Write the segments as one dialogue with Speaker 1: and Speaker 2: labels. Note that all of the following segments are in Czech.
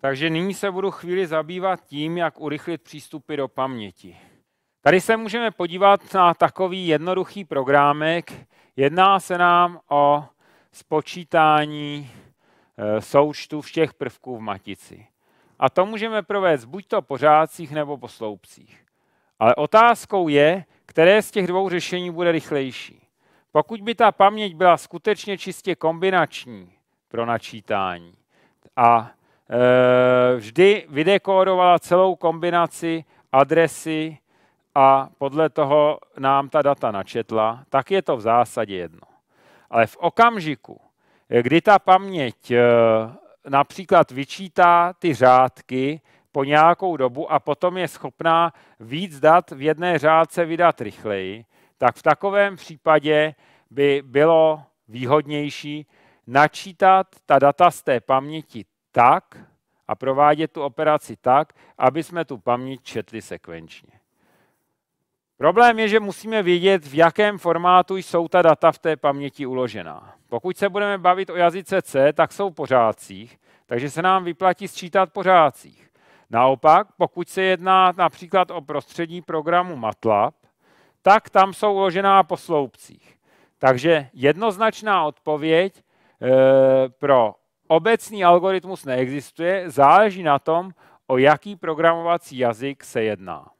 Speaker 1: Takže nyní se budu chvíli zabývat tím, jak urychlit přístupy do paměti. Tady se můžeme podívat na takový jednoduchý programek. Jedná se nám o spočítání e, součtu všech prvků v matici. A to můžeme provést buď to po řádcích nebo po sloupcích. Ale otázkou je, které z těch dvou řešení bude rychlejší. Pokud by ta paměť byla skutečně čistě kombinační pro načítání a vždy vydekódovala celou kombinaci adresy a podle toho nám ta data načetla, tak je to v zásadě jedno. Ale v okamžiku, kdy ta paměť e, například vyčítá ty řádky po nějakou dobu a potom je schopná víc dat v jedné řádce vydat rychleji, tak v takovém případě by bylo výhodnější načítat ta data z té paměti tak a provádět tu operaci tak, aby jsme tu paměť četli sekvenčně. Problém je, že musíme vědět, v jakém formátu jsou ta data v té paměti uložená. Pokud se budeme bavit o jazyce C, tak jsou pořádcích, takže se nám vyplatí sčítat pořádcích. Naopak, pokud se jedná například o prostředí programu MATLAB, tak tam jsou uložená po sloupcích. Takže jednoznačná odpověď e, pro obecný algoritmus neexistuje, záleží na tom, o jaký programovací jazyk se jedná.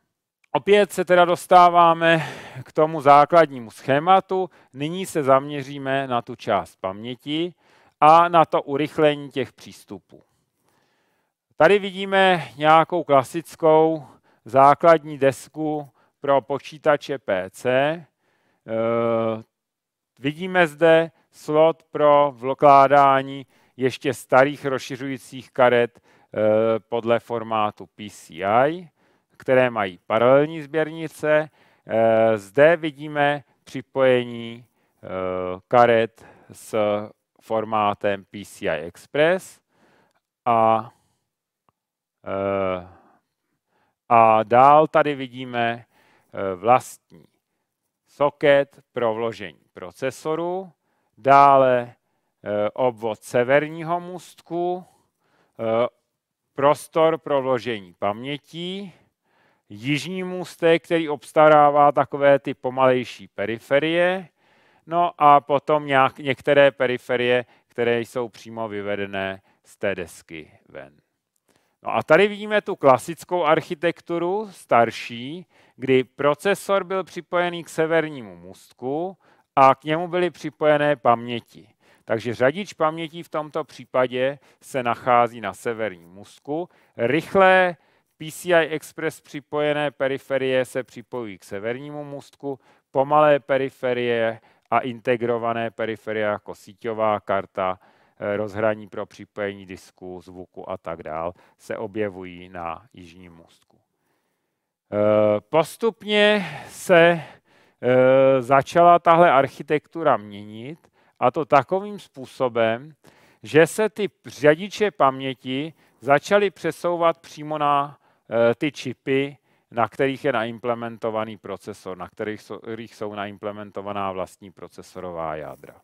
Speaker 1: Opět se teda dostáváme k tomu základnímu schématu. Nyní se zaměříme na tu část paměti a na to urychlení těch přístupů. Tady vidíme nějakou klasickou základní desku pro počítače PC. E, vidíme zde slot pro vkládání ještě starých rozšiřujících karet e, podle formátu PCI které mají paralelní sběrnice. Eh, zde vidíme připojení eh, karet s formátem PCI Express a, eh, a dál tady vidíme vlastní soket pro vložení procesoru, dále obvod severního můstku, prostor pro vložení pamětí, jižní můstek, který obstarává takové ty pomalejší periferie, no a potom nějak, některé periferie, které jsou přímo vyvedené z té desky ven. No a tady vidíme tu klasickou architekturu, starší, kdy procesor byl připojený k severnímu můstku a k němu byly připojené paměti. Takže řadič paměti v tomto případě se nachází na severním můstku. Rychlé PCI Express připojené periferie se připojí k severnímu můstku, pomalé periferie a integrované periferie jako síťová karta, eh, rozhraní pro připojení disku, zvuku a tak dál se objevují na jižním můstku. Eh, postupně se eh, začala tahle architektura měnit a to takovým způsobem, že se ty řadiče paměti začaly přesouvat přímo na Eh, ty čipy, na kterých je naimplementovaný procesor, na kterých jsou, kterých jsou naimplementovaná vlastní procesorová jádra.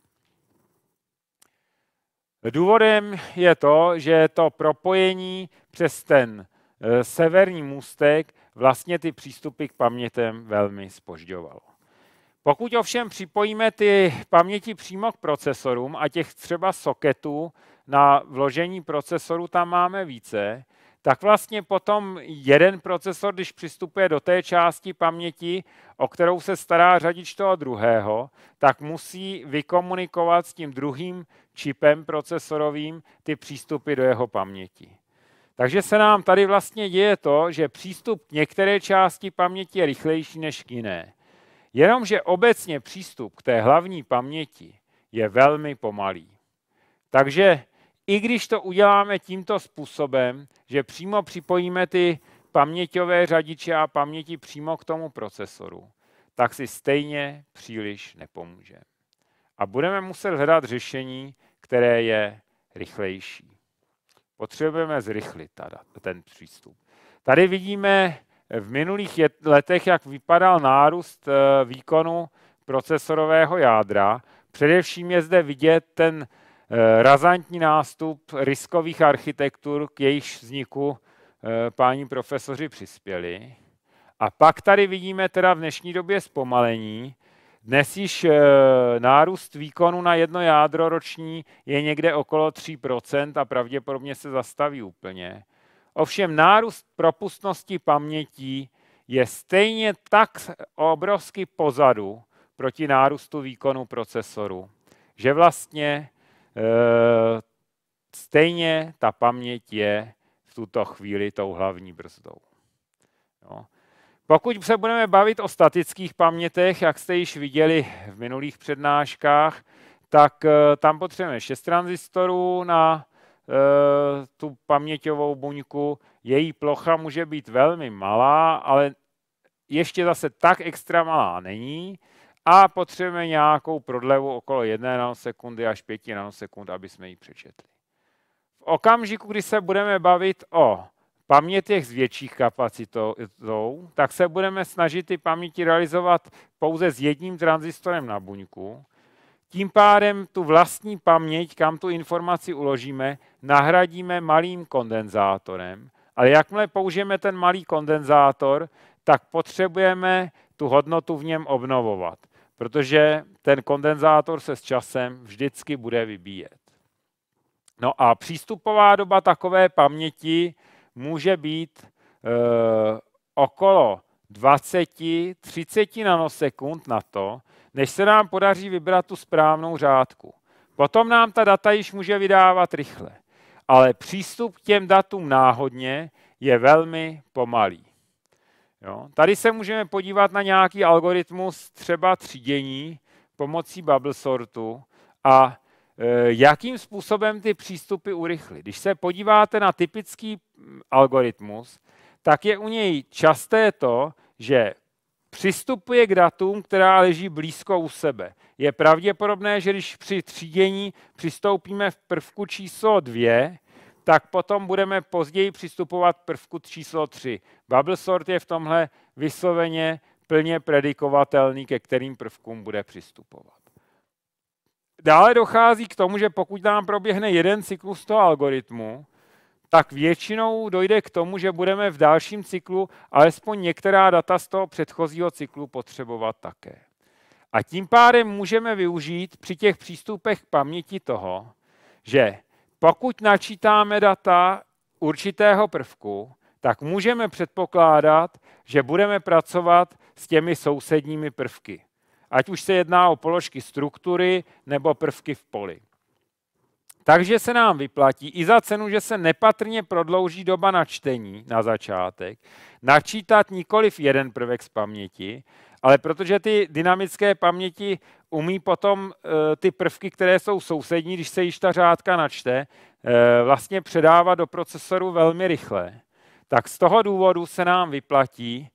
Speaker 1: Důvodem je to, že to propojení přes ten eh, severní můstek vlastně ty přístupy k pamětem velmi spožďovalo. Pokud ovšem připojíme ty paměti přímo k procesorům a těch třeba soketů na vložení procesoru tam máme více, tak vlastně potom jeden procesor, když přistupuje do té části paměti, o kterou se stará řadič toho druhého, tak musí vykomunikovat s tím druhým čipem procesorovým ty přístupy do jeho paměti. Takže se nám tady vlastně děje to, že přístup k některé části paměti je rychlejší než k jiné. Jenomže obecně přístup k té hlavní paměti je velmi pomalý. Takže i když to uděláme tímto způsobem, že přímo připojíme ty paměťové řadiče a paměti přímo k tomu procesoru, tak si stejně příliš nepomůže. A budeme muset hledat řešení, které je rychlejší. Potřebujeme zrychlit ten přístup. Tady vidíme v minulých letech, jak vypadal nárůst eh, výkonu procesorového jádra. Především je zde vidět ten eh, razantní nástup riskových architektur, k jejich vzniku eh, páni profesoři přispěli. A pak tady vidíme teda v dnešní době zpomalení. Dnes již nárůst výkonu na jedno jádro roční je někde okolo 3% a pravděpodobně se zastaví úplně. Ovšem nárůst propustnosti pamětí je stejně tak obrovsky pozadu proti nárůstu výkonu procesoru, že vlastně e, stejně ta paměť je v tuto chvíli tou hlavní brzdou. Jo. Pokud se budeme bavit o statických pamětech, jak jste již viděli v minulých přednáškách, tak e, tam potřebujeme 6 tranzistorů na tu paměťovou buňku. Její plocha může být velmi malá, ale ještě zase tak extra malá není a potřebujeme nějakou prodlevu okolo 1 nanosekundy až 5 nanosekund, aby jsme ji přečetli. V okamžiku, kdy se budeme bavit o pamětech s větších kapacitou, tak se budeme snažit ty paměti realizovat pouze s jedním tranzistorem na buňku. Tím pádem tu vlastní paměť, kam tu informaci uložíme, nahradíme malým kondenzátorem. Ale jakmile použijeme ten malý kondenzátor, tak potřebujeme tu hodnotu v něm obnovovat, protože ten kondenzátor se s časem vždycky bude vybíjet. No a přístupová doba takové paměti může být e, okolo 20-30 nanosekund na to, než se nám podaří vybrat tu správnou řádku. Potom nám ta data již může vydávat rychle, ale přístup k těm datům náhodně je velmi pomalý. Jo? Tady se můžeme podívat na nějaký algoritmus třeba třídění pomocí bubble sortu a e, jakým způsobem ty přístupy urychlit. Když se podíváte na typický algoritmus, tak je u něj časté to, že přistupuje k datům, která leží blízko u sebe. Je pravděpodobné, že když při třídění přistoupíme v prvku číslo 2, tak potom budeme později přistupovat k prvku číslo 3. Bubble sort je v tomhle vysloveně plně predikovatelný, ke kterým prvkům bude přistupovat. Dále dochází k tomu, že pokud nám proběhne jeden cyklus toho algoritmu, tak většinou dojde k tomu, že budeme v dalším cyklu alespoň některá data z toho předchozího cyklu potřebovat také. A tím pádem můžeme využít při těch přístupech k paměti toho, že pokud načítáme data určitého prvku, tak můžeme předpokládat, že budeme pracovat s těmi sousedními prvky. Ať už se jedná o položky struktury nebo prvky v poli. Takže se nám vyplatí i za cenu, že se nepatrně prodlouží doba na čtení na začátek, načítat nikoliv jeden prvek z paměti, ale protože ty dynamické paměti umí potom e, ty prvky, které jsou sousední, když se již ta řádka načte, e, vlastně předávat do procesoru velmi rychle, tak z toho důvodu se nám vyplatí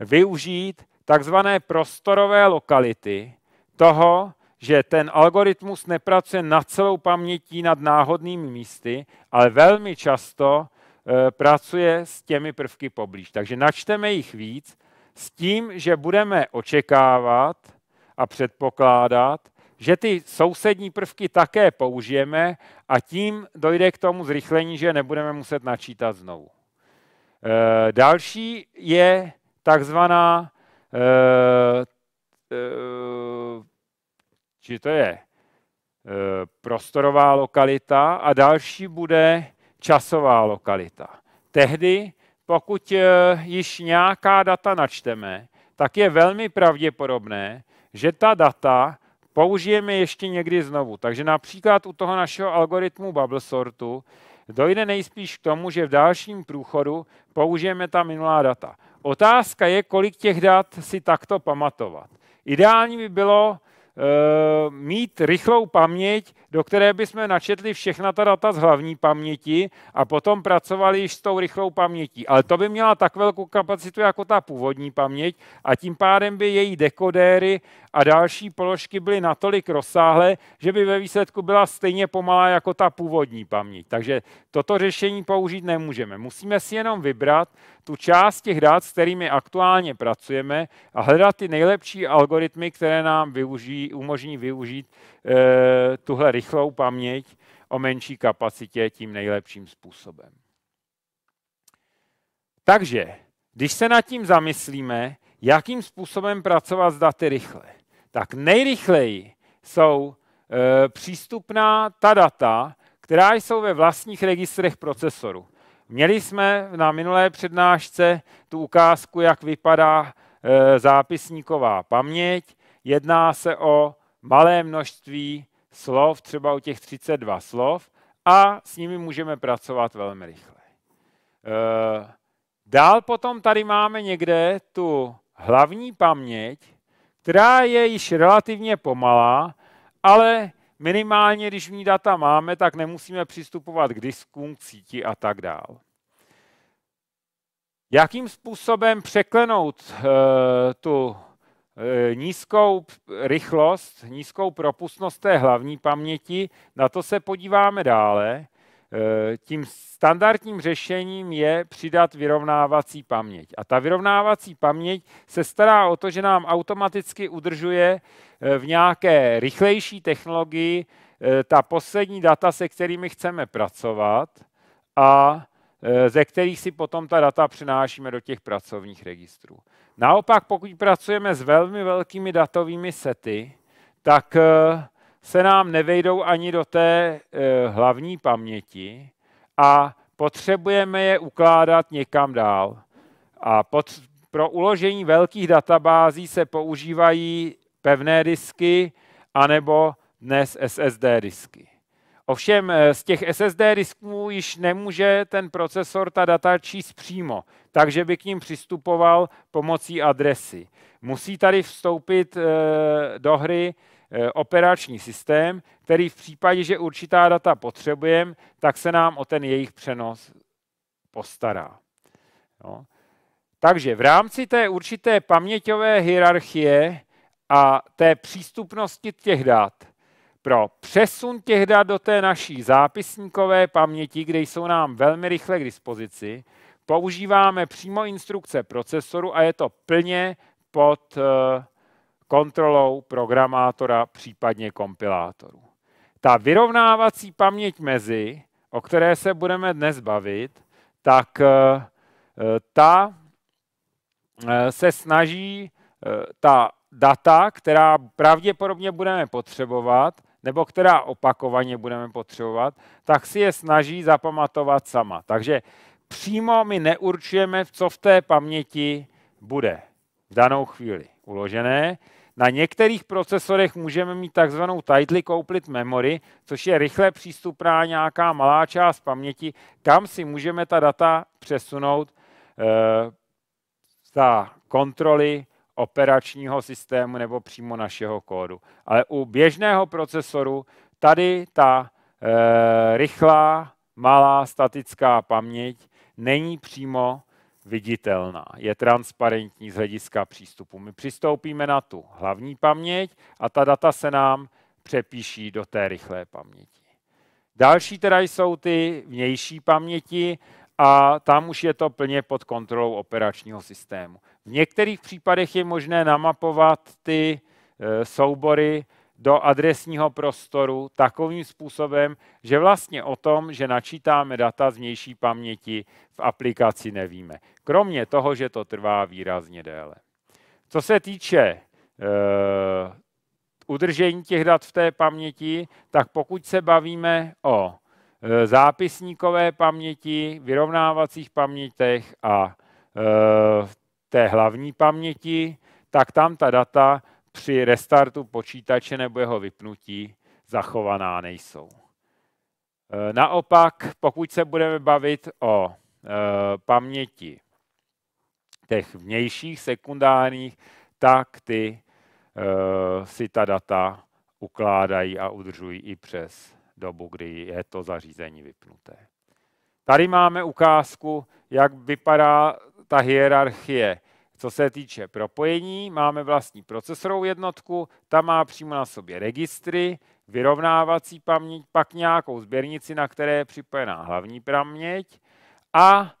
Speaker 1: využít takzvané prostorové lokality toho, že ten algoritmus nepracuje nad celou pamětí nad náhodnými místy, ale velmi často e, pracuje s těmi prvky poblíž. Takže načteme jich víc s tím, že budeme očekávat a předpokládat, že ty sousední prvky také použijeme a tím dojde k tomu zrychlení, že nebudeme muset načítat znovu. E, další je takzvaná, e, e, či to je e, prostorová lokalita a další bude časová lokalita. Tehdy, pokud e, již nějaká data načteme, tak je velmi pravděpodobné, že ta data použijeme ještě někdy znovu. Takže například u toho našeho algoritmu bubble sortu dojde nejspíš k tomu, že v dalším průchodu použijeme ta minulá data. Otázka je, kolik těch dat si takto pamatovat. Ideální by bylo Eh, mít rychlou paměť, do které bychom načetli všechna ta data z hlavní paměti a potom pracovali již s tou rychlou pamětí. Ale to by měla tak velkou kapacitu jako ta původní paměť a tím pádem by její dekodéry a další položky byly natolik rozsáhlé, že by ve výsledku byla stejně pomalá jako ta původní paměť. Takže toto řešení použít nemůžeme. Musíme si jenom vybrat tu část těch dat, s kterými aktuálně pracujeme a hledat ty nejlepší algoritmy, které nám využijí, umožní využít e, tuhle rychlou paměť o menší kapacitě tím nejlepším způsobem. Takže, když se nad tím zamyslíme, jakým způsobem pracovat s daty rychle, tak nejrychleji jsou e, přístupná ta data, která jsou ve vlastních registrech procesoru. Měli jsme na minulé přednášce tu ukázku, jak vypadá e, zápisníková paměť. Jedná se o malé množství slov, třeba o těch 32 slov, a s nimi můžeme pracovat velmi rychle. E, dál potom tady máme někde tu hlavní paměť, která je již relativně pomalá, ale minimálně, když v ní data máme, tak nemusíme přistupovat k diskům, k síti a tak dál. Jakým způsobem překlenout uh, tu uh, nízkou rychlost, nízkou propustnost té hlavní paměti, na to se podíváme dále. Eh, tím standardním řešením je přidat vyrovnávací paměť. A ta vyrovnávací paměť se stará o to, že nám automaticky udržuje eh, v nějaké rychlejší technologii eh, ta poslední data, se kterými chceme pracovat a ze kterých si potom ta data přinášíme do těch pracovních registrů. Naopak, pokud pracujeme s velmi velkými datovými sety, tak se nám nevejdou ani do té e, hlavní paměti a potřebujeme je ukládat někam dál. A pod, pro uložení velkých databází se používají pevné disky anebo dnes SSD disky. Ovšem eh, z těch SSD disků již nemůže ten procesor ta data číst přímo, takže by k ním přistupoval pomocí adresy. Musí tady vstoupit e, do hry Eh, operační systém, který v případě, že určitá data potřebujeme, tak se nám o ten jejich přenos postará. No. Takže v rámci té určité paměťové hierarchie a té přístupnosti těch dat pro přesun těch dat do té naší zápisníkové paměti, kde jsou nám velmi rychle k dispozici, používáme přímo instrukce procesoru a je to plně pod uh, kontrolou programátora, případně kompilátoru. Ta vyrovnávací paměť mezi, o které se budeme dnes bavit, tak eh, ta eh, se snaží eh, ta data, která pravděpodobně budeme potřebovat, nebo která opakovaně budeme potřebovat, tak si je snaží zapamatovat sama. Takže přímo my neurčujeme, co v té paměti bude v danou chvíli uložené, na některých procesorech můžeme mít takzvanou tightly coupled memory, což je rychle přístupná nějaká malá část paměti, kam si můžeme ta data přesunout e, za kontroly operačního systému nebo přímo našeho kódu. Ale u běžného procesoru tady ta e, rychlá, malá statická paměť není přímo viditelná, je transparentní z hlediska přístupu. My přistoupíme na tu hlavní paměť a ta data se nám přepíší do té rychlé paměti. Další teda jsou ty vnější paměti a tam už je to plně pod kontrolou operačního systému. V některých případech je možné namapovat ty e, soubory do adresního prostoru takovým způsobem, že vlastně o tom, že načítáme data z vnější paměti v aplikaci nevíme. Kromě toho, že to trvá výrazně déle. Co se týče uh, udržení těch dat v té paměti, tak pokud se bavíme o uh, zápisníkové paměti, vyrovnávacích pamětech a uh, té hlavní paměti, tak tam ta data při restartu počítače nebo jeho vypnutí zachovaná nejsou. E, naopak, pokud se budeme bavit o e, paměti těch vnějších, sekundárních, tak ty e, si ta data ukládají a udržují i přes dobu, kdy je to zařízení vypnuté. Tady máme ukázku, jak vypadá ta hierarchie co se týče propojení, máme vlastní procesorovou jednotku, ta má přímo na sobě registry, vyrovnávací paměť, pak nějakou sběrnici, na které je připojená hlavní paměť a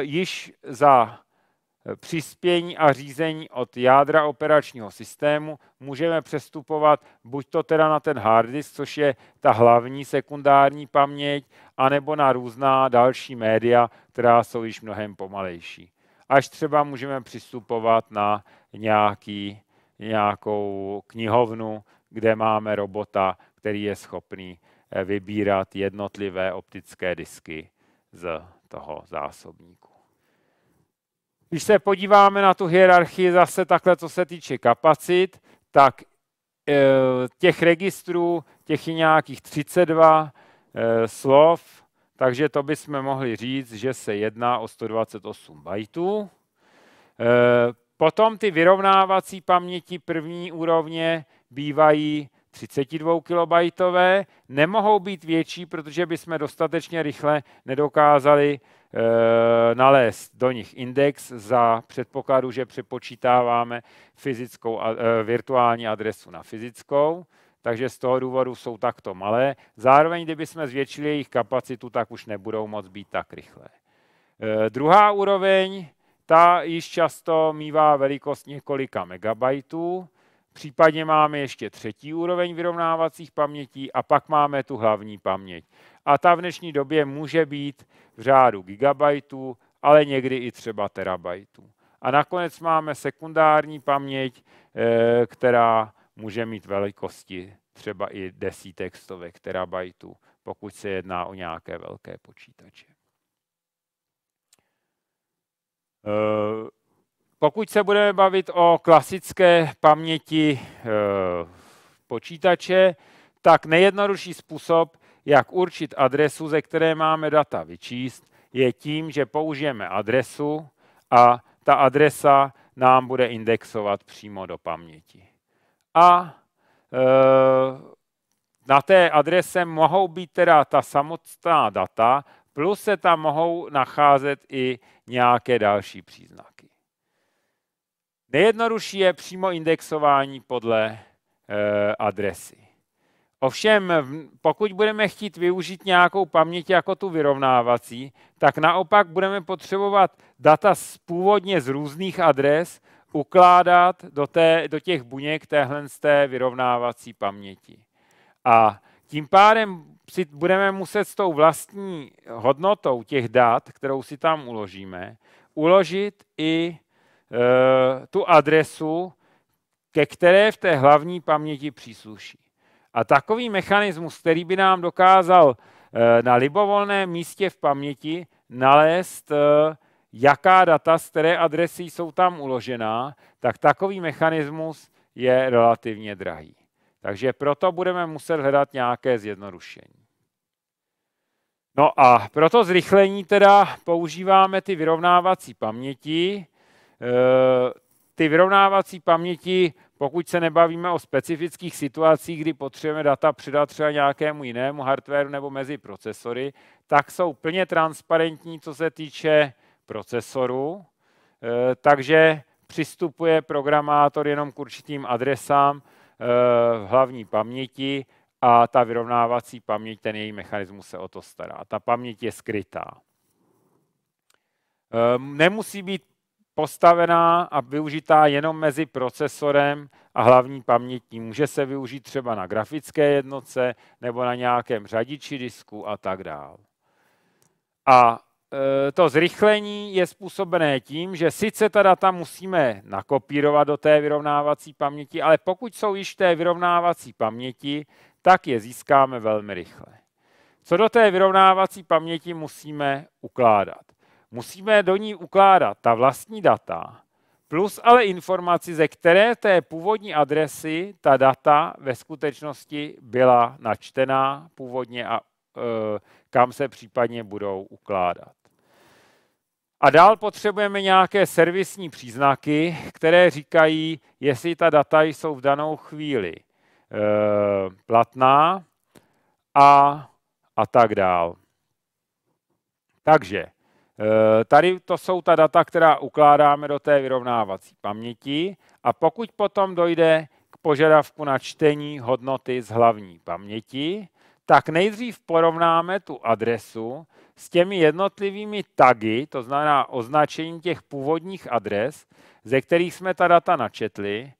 Speaker 1: již za přispění a řízení od jádra operačního systému můžeme přestupovat buď to teda na ten hard disk, což je ta hlavní sekundární paměť, anebo na různá další média, která jsou již mnohem pomalejší. Až třeba můžeme přistupovat na nějaký, nějakou knihovnu, kde máme robota, který je schopný eh, vybírat jednotlivé optické disky z toho zásobníku. Když se podíváme na tu hierarchii zase takhle, co se týče kapacit, tak eh, těch registrů, těch je nějakých 32 eh, slov, takže to bychom mohli říct, že se jedná o 128 bajtů. Potom ty vyrovnávací paměti první úrovně bývají 32 KB, nemohou být větší, protože bychom dostatečně rychle nedokázali e, nalézt do nich index za předpokladu, že přepočítáváme fyzickou, e, virtuální adresu na fyzickou, takže z toho důvodu jsou takto malé. Zároveň, kdybychom zvětšili jejich kapacitu, tak už nebudou moc být tak rychlé. E, druhá úroveň, ta již často mývá velikost několika megabajtů, Případně máme ještě třetí úroveň vyrovnávacích pamětí a pak máme tu hlavní paměť. A ta v dnešní době může být v řádu gigabajtů, ale někdy i třeba terabajtů. A nakonec máme sekundární paměť, eh, která může mít velikosti třeba i desítek, stovek terabajtů, pokud se jedná o nějaké velké počítače. Eh, pokud se budeme bavit o klasické paměti e, počítače, tak nejjednodušší způsob, jak určit adresu, ze které máme data vyčíst, je tím, že použijeme adresu a ta adresa nám bude indexovat přímo do paměti. A e, na té adrese mohou být teda ta samotná data, plus se tam mohou nacházet i nějaké další příznaky. Nejjednodušší je přímo indexování podle e, adresy. Ovšem, pokud budeme chtít využít nějakou paměť jako tu vyrovnávací, tak naopak budeme potřebovat data z, původně z různých adres ukládat do, té, do těch buněk téhle z té vyrovnávací paměti. A tím pádem si budeme muset s tou vlastní hodnotou těch dat, kterou si tam uložíme, uložit i Eh, tu adresu, ke které v té hlavní paměti přísluší. A takový mechanismus, který by nám dokázal eh, na libovolném místě v paměti nalézt, eh, jaká data z které adresy jsou tam uložená, tak takový mechanismus je relativně drahý. Takže proto budeme muset hledat nějaké zjednodušení. No a proto zrychlení teda používáme ty vyrovnávací paměti, Eh, ty vyrovnávací paměti, pokud se nebavíme o specifických situacích, kdy potřebujeme data přidat třeba nějakému jinému hardwareu nebo mezi procesory, tak jsou plně transparentní, co se týče procesoru, eh, takže přistupuje programátor jenom k určitým adresám eh, v hlavní paměti a ta vyrovnávací paměť, ten její mechanismus se o to stará. Ta paměť je skrytá. Nemusí být postavená a využitá jenom mezi procesorem a hlavní pamětí. Může se využít třeba na grafické jednotce nebo na nějakém řadiči disku a tak dále. A to zrychlení je způsobené tím, že sice ta data musíme nakopírovat do té vyrovnávací paměti, ale pokud jsou již v té vyrovnávací paměti, tak je získáme velmi rychle. Co do té vyrovnávací paměti musíme ukládat? musíme do ní ukládat ta vlastní data, plus ale informaci, ze které té původní adresy ta data ve skutečnosti byla načtená původně a kam se případně budou ukládat. A dál potřebujeme nějaké servisní příznaky, které říkají, jestli ta data jsou v danou chvíli e, platná a, a tak dál. Takže Eh, tady to jsou ta data, která ukládáme do té vyrovnávací paměti a pokud potom dojde k požadavku na čtení hodnoty z hlavní paměti, tak nejdřív porovnáme tu adresu s těmi jednotlivými tagy, to znamená označení těch původních adres, ze kterých jsme ta data načetli,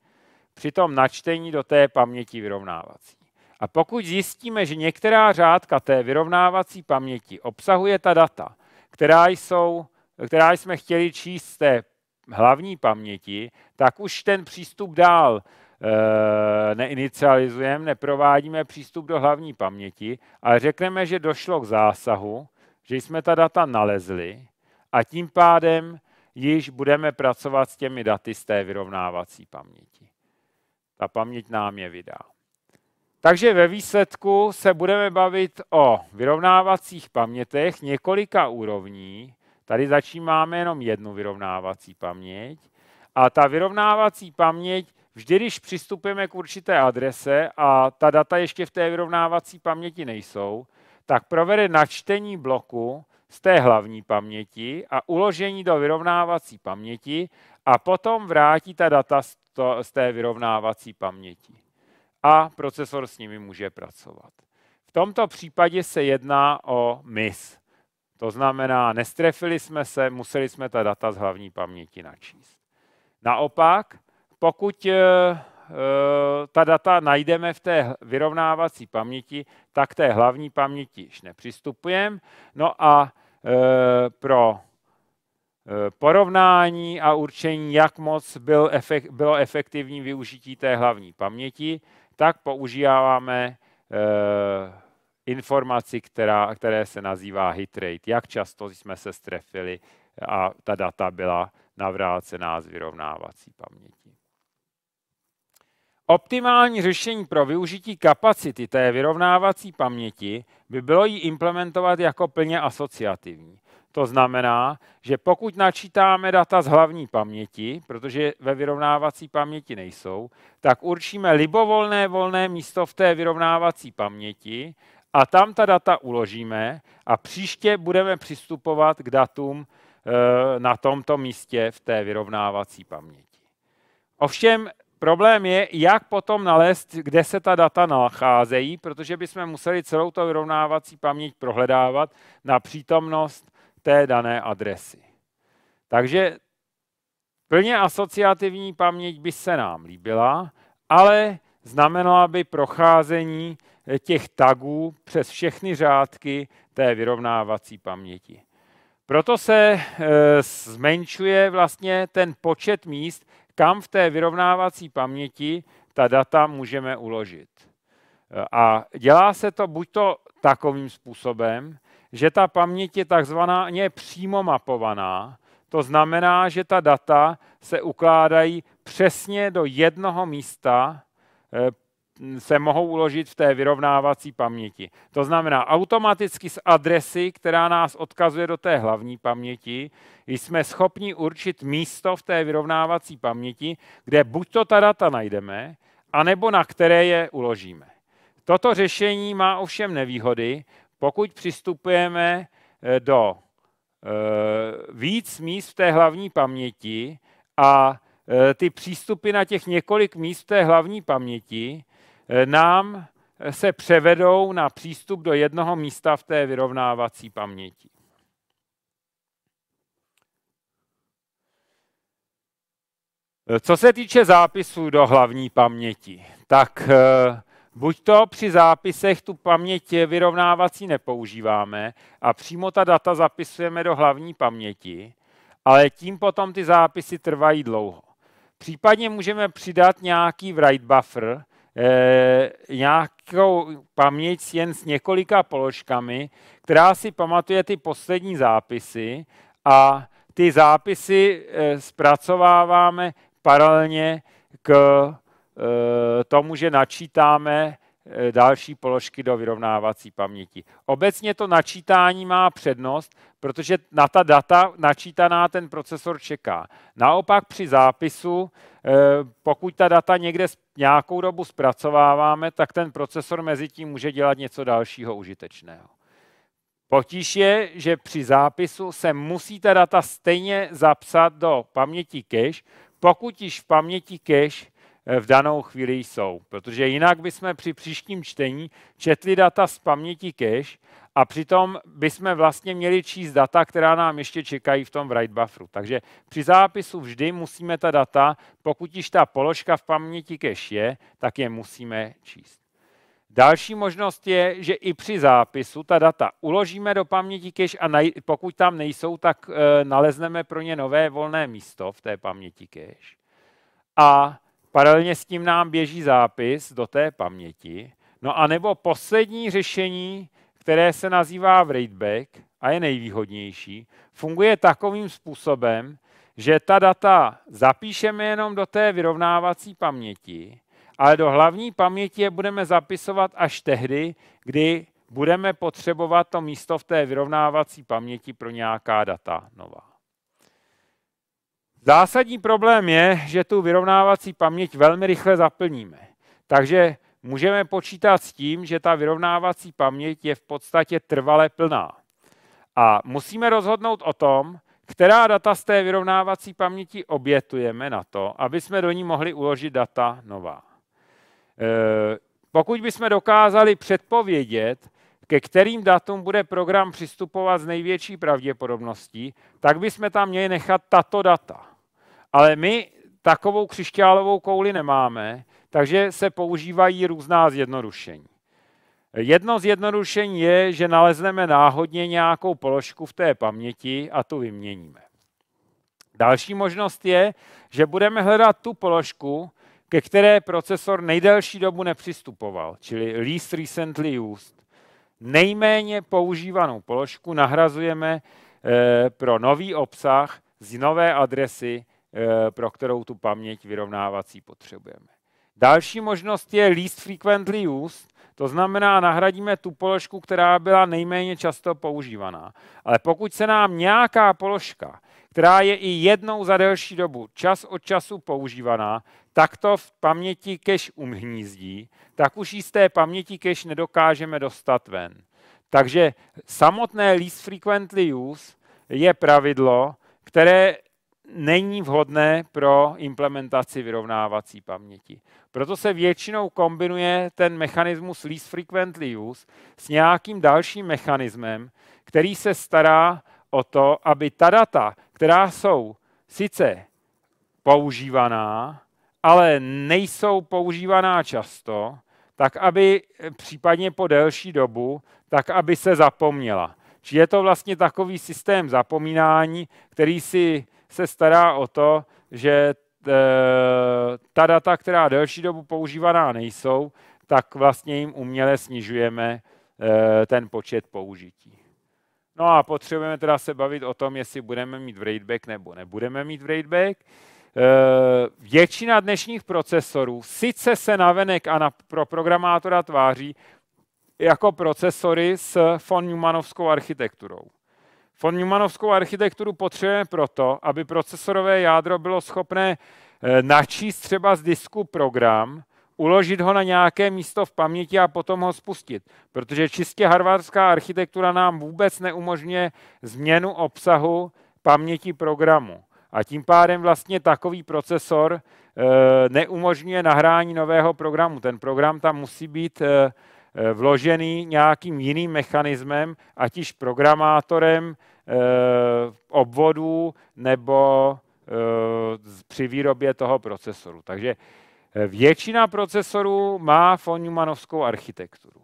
Speaker 1: při tom načtení do té paměti vyrovnávací. A pokud zjistíme, že některá řádka té vyrovnávací paměti obsahuje ta data, která, jsou, která jsme chtěli číst z té hlavní paměti, tak už ten přístup dál neinicializujeme, neprovádíme přístup do hlavní paměti, ale řekneme, že došlo k zásahu, že jsme ta data nalezli a tím pádem již budeme pracovat s těmi daty z té vyrovnávací paměti. Ta paměť nám je vydá. Takže ve výsledku se budeme bavit o vyrovnávacích pamětech několika úrovní. Tady začínáme jenom jednu vyrovnávací paměť. A ta vyrovnávací paměť, vždy, když přistupujeme k určité adrese a ta data ještě v té vyrovnávací paměti nejsou, tak provede načtení bloku z té hlavní paměti a uložení do vyrovnávací paměti a potom vrátí ta data z té vyrovnávací paměti a procesor s nimi může pracovat. V tomto případě se jedná o MIS. To znamená, nestrefili jsme se, museli jsme ta data z hlavní paměti načíst. Naopak, pokud eh, eh, ta data najdeme v té vyrovnávací paměti, tak té hlavní paměti již nepřistupujeme. No a eh, pro porovnání a určení, jak moc byl efekt, bylo efektivní využití té hlavní paměti, tak používáme informaci, která, které se nazývá hit rate, jak často jsme se strefili a ta data byla navrácená z vyrovnávací paměti. Optimální řešení pro využití kapacity té vyrovnávací paměti by bylo ji implementovat jako plně asociativní. To znamená, že pokud načítáme data z hlavní paměti, protože ve vyrovnávací paměti nejsou, tak určíme libovolné volné místo v té vyrovnávací paměti a tam ta data uložíme a příště budeme přistupovat k datům eh, na tomto místě v té vyrovnávací paměti. Ovšem problém je, jak potom nalézt, kde se ta data nacházejí, protože bychom museli celou to vyrovnávací paměť prohledávat na přítomnost té dané adresy. Takže plně asociativní paměť by se nám líbila, ale znamenala by procházení těch tagů přes všechny řádky té vyrovnávací paměti. Proto se e, zmenšuje vlastně ten počet míst, kam v té vyrovnávací paměti ta data můžeme uložit. A dělá se to buď to takovým způsobem, že ta paměť je takzvaně přímo mapovaná. To znamená, že ta data se ukládají přesně do jednoho místa, eh, se mohou uložit v té vyrovnávací paměti. To znamená, automaticky z adresy, která nás odkazuje do té hlavní paměti, jsme schopni určit místo v té vyrovnávací paměti, kde buď to ta data najdeme, anebo na které je uložíme. Toto řešení má ovšem nevýhody, pokud přistupujeme eh, do eh, víc míst v té hlavní paměti a eh, ty přístupy na těch několik míst v té hlavní paměti nám se převedou na přístup do jednoho místa v té vyrovnávací paměti. Co se týče zápisů do hlavní paměti, tak Buď to při zápisech tu paměť vyrovnávací nepoužíváme a přímo ta data zapisujeme do hlavní paměti, ale tím potom ty zápisy trvají dlouho. Případně můžeme přidat nějaký write buffer, eh, nějakou paměť jen s několika položkami, která si pamatuje ty poslední zápisy a ty zápisy eh, zpracováváme paralelně k Eh, tomu, že načítáme další položky do vyrovnávací paměti. Obecně to načítání má přednost, protože na ta data načítaná ten procesor čeká. Naopak při zápisu, eh, pokud ta data někde nějakou dobu zpracováváme, tak ten procesor mezi tím může dělat něco dalšího užitečného. Potíž je, že při zápisu se musí ta data stejně zapsat do paměti cache, pokud již v paměti cache v danou chvíli jsou. Protože jinak bychom při příštím čtení četli data z paměti cache a přitom bychom vlastně měli číst data, která nám ještě čekají v tom write bufferu. Takže při zápisu vždy musíme ta data, pokud již ta položka v paměti cache je, tak je musíme číst. Další možnost je, že i při zápisu ta data uložíme do paměti cache a pokud tam nejsou, tak e, nalezneme pro ně nové volné místo v té paměti cache. A paralelně s tím nám běží zápis do té paměti. No a nebo poslední řešení, které se nazývá writeback a je nejvýhodnější, funguje takovým způsobem, že ta data zapíšeme jenom do té vyrovnávací paměti, ale do hlavní paměti je budeme zapisovat až tehdy, kdy budeme potřebovat to místo v té vyrovnávací paměti pro nějaká data nová. Zásadní problém je, že tu vyrovnávací paměť velmi rychle zaplníme. Takže můžeme počítat s tím, že ta vyrovnávací paměť je v podstatě trvale plná. A musíme rozhodnout o tom, která data z té vyrovnávací paměti obětujeme na to, aby jsme do ní mohli uložit data nová. E, pokud bychom dokázali předpovědět, ke kterým datům bude program přistupovat s největší pravděpodobností, tak bychom tam měli nechat tato data. Ale my takovou křišťálovou kouli nemáme, takže se používají různá zjednodušení. Jedno zjednodušení je, že nalezneme náhodně nějakou položku v té paměti a tu vyměníme. Další možnost je, že budeme hledat tu položku, ke které procesor nejdelší dobu nepřistupoval, čili least recently used. Nejméně používanou položku nahrazujeme eh, pro nový obsah z nové adresy, pro kterou tu paměť vyrovnávací potřebujeme. Další možnost je least frequently used, to znamená, nahradíme tu položku, která byla nejméně často používaná. Ale pokud se nám nějaká položka, která je i jednou za delší dobu, čas od času používaná, tak to v paměti cache umhnízdí, tak už ji z té paměti cache nedokážeme dostat ven. Takže samotné least frequently use je pravidlo, které není vhodné pro implementaci vyrovnávací paměti. Proto se většinou kombinuje ten mechanismus least frequently use s nějakým dalším mechanismem, který se stará o to, aby ta data, která jsou sice používaná, ale nejsou používaná často, tak aby případně po delší dobu, tak aby se zapomněla. Či je to vlastně takový systém zapomínání, který si se stará o to, že eh, ta data, která delší dobu používaná nejsou, tak vlastně jim uměle snižujeme eh, ten počet použití. No a potřebujeme teda se bavit o tom, jestli budeme mít wraiteback nebo nebudeme mít wraiteback. Eh, většina dnešních procesorů sice se navenek a na, pro programátora tváří jako procesory s von Neumannovskou architekturou. Von Neumannovskou architekturu potřebujeme proto, aby procesorové jádro bylo schopné eh, načíst třeba z disku program, uložit ho na nějaké místo v paměti a potom ho spustit. Protože čistě harvardská architektura nám vůbec neumožňuje změnu obsahu paměti programu. A tím pádem vlastně takový procesor e, neumožňuje nahrání nového programu. Ten program tam musí být e, vložený nějakým jiným mechanismem, ať již programátorem e, obvodů nebo e, při výrobě toho procesoru. Takže Většina procesorů má von architekturu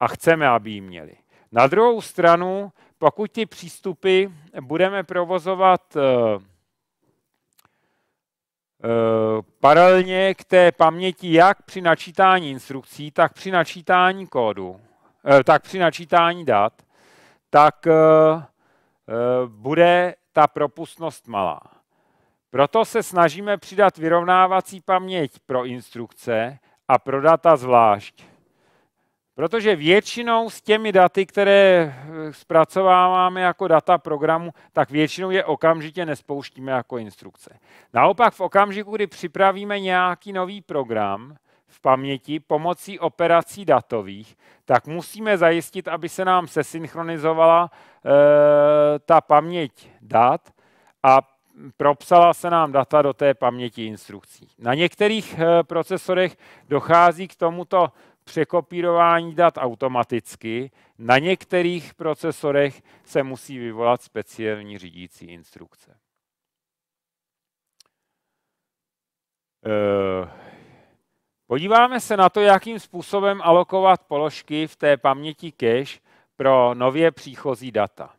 Speaker 1: a chceme, aby ji měli. Na druhou stranu, pokud ty přístupy budeme provozovat paralelně k té paměti jak při načítání instrukcí, tak při načítání kódu, uh, tak při načítání dat, tak bude ta propustnost malá. Proto se snažíme přidat vyrovnávací paměť pro instrukce a pro data zvlášť. Protože většinou s těmi daty, které eh, zpracováváme jako data programu, tak většinou je okamžitě nespouštíme jako instrukce. Naopak v okamžiku, kdy připravíme nějaký nový program v paměti pomocí operací datových, tak musíme zajistit, aby se nám sesynchronizovala e, ta paměť dat a propsala se nám data do té paměti instrukcí. Na některých eh, procesorech dochází k tomuto překopírování dat automaticky, na některých procesorech se musí vyvolat speciální řídící instrukce. Eh, podíváme se na to, jakým způsobem alokovat položky v té paměti cache pro nově příchozí data.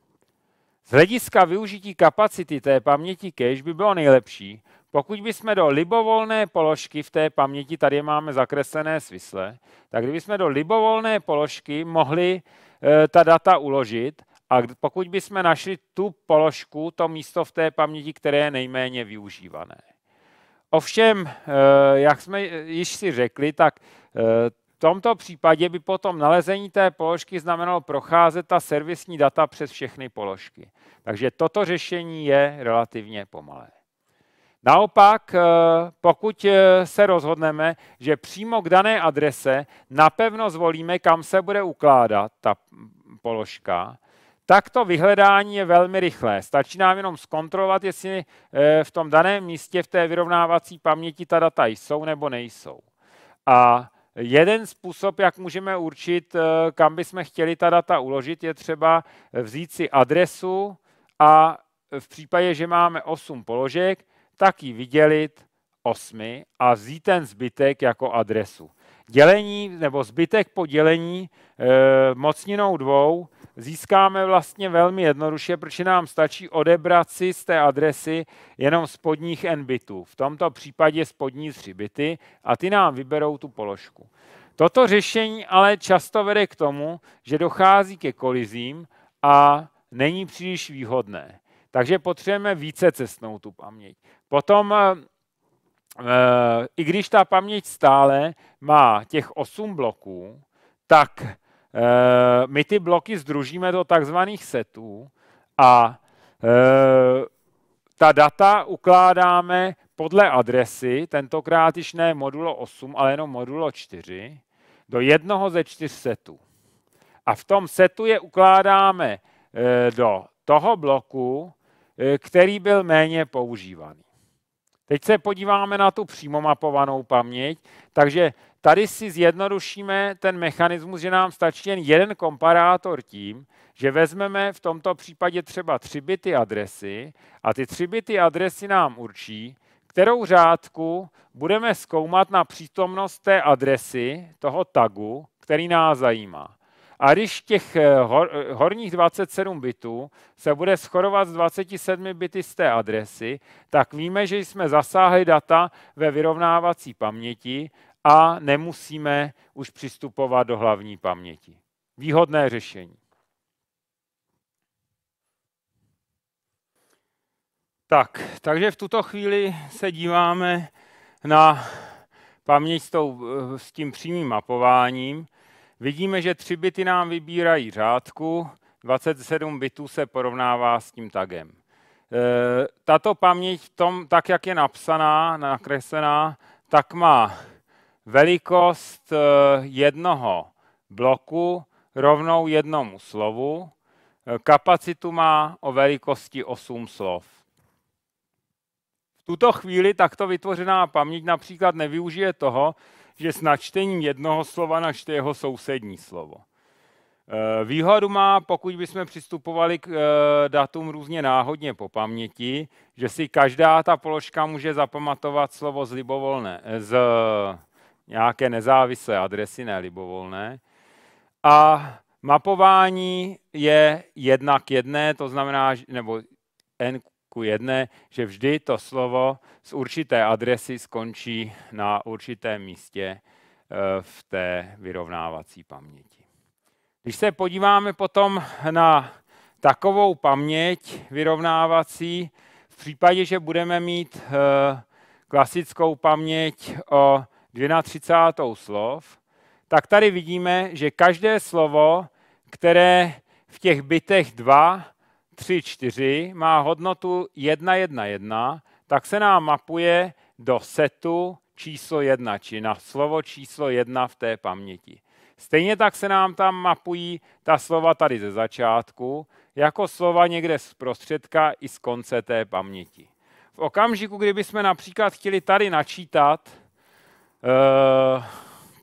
Speaker 1: Z hlediska využití kapacity té paměti cache by bylo nejlepší, pokud bychom do libovolné položky v té paměti, tady máme zakreslené svisle, tak kdybychom do libovolné položky mohli e, ta data uložit a pokud bychom našli tu položku, to místo v té paměti, které je nejméně využívané. Ovšem, e, jak jsme již si řekli, tak e, v tomto případě by potom nalezení té položky znamenalo procházet ta servisní data přes všechny položky. Takže toto řešení je relativně pomalé. Naopak, eh, pokud eh, se rozhodneme, že přímo k dané adrese napevno zvolíme, kam se bude ukládat ta položka, tak to vyhledání je velmi rychlé. Stačí nám jenom zkontrolovat, jestli eh, v tom daném místě v té vyrovnávací paměti ta data jsou nebo nejsou. A jeden způsob, jak můžeme určit, kam bychom chtěli ta data uložit, je třeba vzít si adresu a v případě, že máme 8 položek, tak ji vydělit osmi a vzít ten zbytek jako adresu. Dělení nebo zbytek po dělení e, mocninou dvou získáme vlastně velmi jednoduše, protože nám stačí odebrat si z té adresy jenom spodních n bitů. V tomto případě spodní tři bity a ty nám vyberou tu položku. Toto řešení ale často vede k tomu, že dochází ke kolizím a není příliš výhodné. Takže potřebujeme více cestnou tu paměť. Potom, eh, eh, i když ta paměť stále má těch 8 bloků, tak eh, my ty bloky združíme do takzvaných setů a ta data ukládáme podle adresy, tentokrát již ne modulo 8, ale jenom modulo 4, do jednoho ze čtyř setů. A v tom setu je ukládáme do toho bloku, který byl méně používaný. Teď se podíváme na tu přímo mapovanou paměť, takže tady si zjednodušíme ten mechanismus, že nám stačí jen jeden komparátor tím, že vezmeme v tomto případě třeba tři byty adresy a ty tři byty adresy nám určí, kterou řádku budeme zkoumat na přítomnost té adresy, toho tagu, který nás zajímá. A když těch eh, hor, eh, horních 27 bitů se bude skorovat z 27 bity z té adresy, tak víme, že jsme zasáhli data ve vyrovnávací paměti a nemusíme už přistupovat do hlavní paměti. Výhodné řešení. Tak, takže v tuto chvíli se díváme na paměť s, tou, eh, s tím přímým mapováním. Vidíme, že 3 bity nám vybírají řádku, 27 bitů se porovnává s tím tagem. E, tato paměť v tom, tak jak je napsaná, nakreslená, tak má velikost e, jednoho bloku rovnou jednomu slovu. E, kapacitu má o velikosti 8 slov. V tuto chvíli takto vytvořená paměť například nevyužije toho, že s načtením jednoho slova načte jeho sousední slovo. Eh, výhodu má, pokud bychom přistupovali k eh, datům různě náhodně po paměti, že si každá ta položka může zapamatovat slovo z libovolné, eh, z nějaké nezávislé adresy, ne libovolné. A mapování je jednak jedné, to znamená, nebo n ku jedné, že vždy to slovo z určité adresy skončí na určitém místě eh, v té vyrovnávací paměti. Když se podíváme potom na takovou paměť vyrovnávací, v případě, že budeme mít eh, klasickou paměť o 31. slov, tak tady vidíme, že každé slovo, které v těch bytech 2 3, 4 má hodnotu 1, 1, 1, tak se nám mapuje do setu číslo 1, či na slovo číslo 1 v té paměti. Stejně tak se nám tam mapují ta slova tady ze začátku, jako slova někde z prostředka i z konce té paměti. V okamžiku, kdybychom například chtěli tady načítat uh,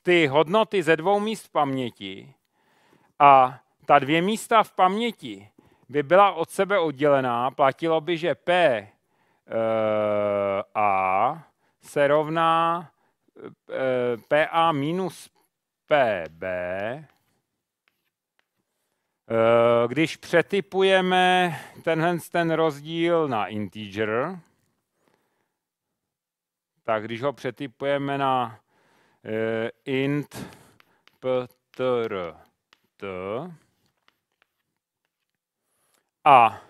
Speaker 1: ty hodnoty ze dvou míst v paměti a ta dvě místa v paměti by byla od sebe oddělená, platilo by, že P e, A se rovná e, PA minus PB. E, když přetypujeme tenhle ten rozdíl na integer, tak když ho přetypujeme na int ptr t a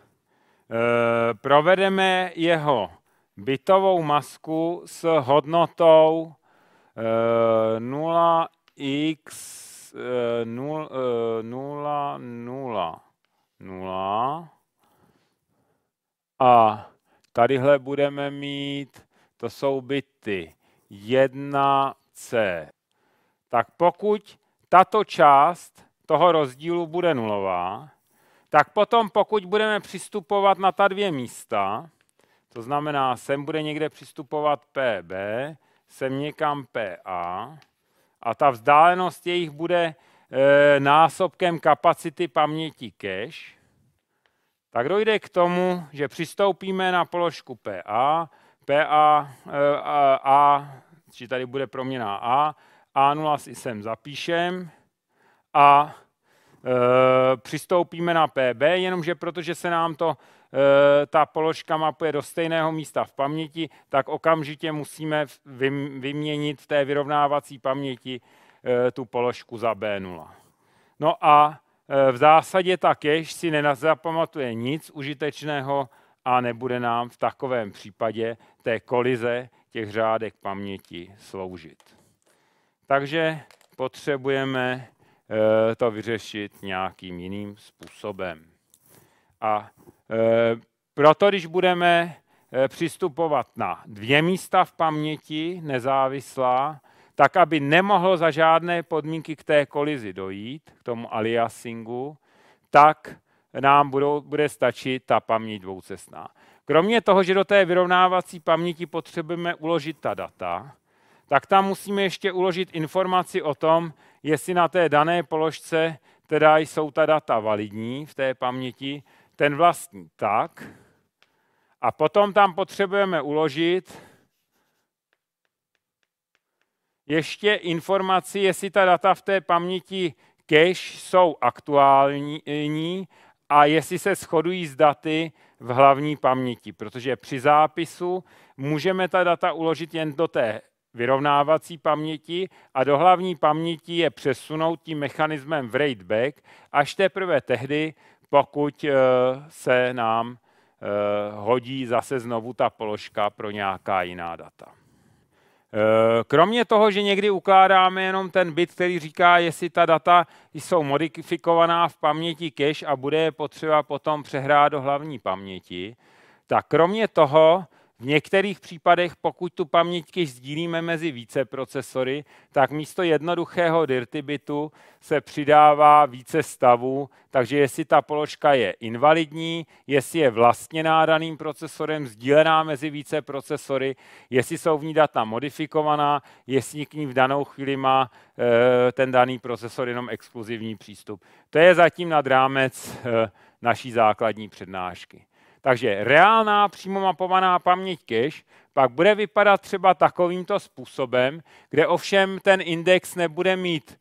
Speaker 1: e, provedeme jeho bytovou masku s hodnotou e, 0x e, 0, e, 0, 0, 0 a tadyhle budeme mít, to jsou byty 1c. Tak pokud tato část toho rozdílu bude nulová, tak potom pokud budeme přistupovat na ta dvě místa, to znamená, sem bude někde přistupovat PB, sem někam PA a ta vzdálenost jejich bude e, násobkem kapacity paměti cache, tak dojde k tomu, že přistoupíme na položku PA, PA, e, a, a, či tady bude proměna A, A0 si sem zapíšem a přistoupíme na PB, jenomže protože se nám to e, ta položka mapuje do stejného místa v paměti, tak okamžitě musíme vyměnit v té vyrovnávací paměti e, tu položku za B0. No a v zásadě ta cache si nezapamatuje nic užitečného a nebude nám v takovém případě té kolize těch řádek paměti sloužit. Takže potřebujeme Eh, to vyřešit nějakým jiným způsobem. A eh, proto, když budeme eh, přistupovat na dvě místa v paměti nezávislá, tak aby nemohlo za žádné podmínky k té kolizi dojít, k tomu aliasingu, tak nám budou, bude stačit ta paměť dvoucestná. Kromě toho, že do té vyrovnávací paměti potřebujeme uložit ta data, tak tam musíme ještě uložit informaci o tom, jestli na té dané položce teda jsou ta data validní v té paměti, ten vlastní tak. A potom tam potřebujeme uložit ještě informaci, jestli ta data v té paměti cache jsou aktuální a jestli se shodují s daty v hlavní paměti, protože při zápisu můžeme ta data uložit jen do té vyrovnávací paměti a do hlavní paměti je přesunout tím mechanismem v write back až teprve tehdy, pokud eh, se nám eh, hodí zase znovu ta položka pro nějaká jiná data. Eh, kromě toho, že někdy ukládáme jenom ten bit, který říká, jestli ta data jsou modifikovaná v paměti cache a bude je potřeba potom přehrát do hlavní paměti, tak kromě toho v některých případech, pokud tu paměťky sdílíme mezi více procesory, tak místo jednoduchého dirty bitu se přidává více stavů, takže jestli ta položka je invalidní, jestli je vlastně daným procesorem, sdílená mezi více procesory, jestli jsou v ní data modifikovaná, jestli k ní v danou chvíli má e, ten daný procesor jenom exkluzivní přístup. To je zatím nad rámec e, naší základní přednášky. Takže reálná přímo mapovaná paměť cache pak bude vypadat třeba takovýmto způsobem, kde ovšem ten index nebude mít e,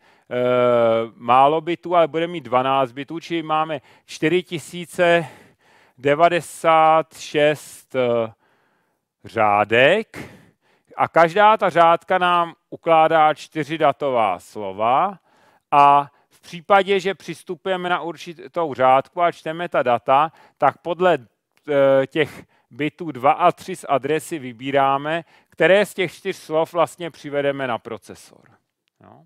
Speaker 1: málo bitů, ale bude mít 12 bitů, čili máme 4096 e, eh, řádek. A každá ta řádka nám ukládá čtyři datová slova. A v případě, že přistupujeme na určitou řádku a čteme ta data, tak podle těch bitů 2 a 3 z adresy vybíráme, které z těch čtyř slov vlastně přivedeme na procesor. No.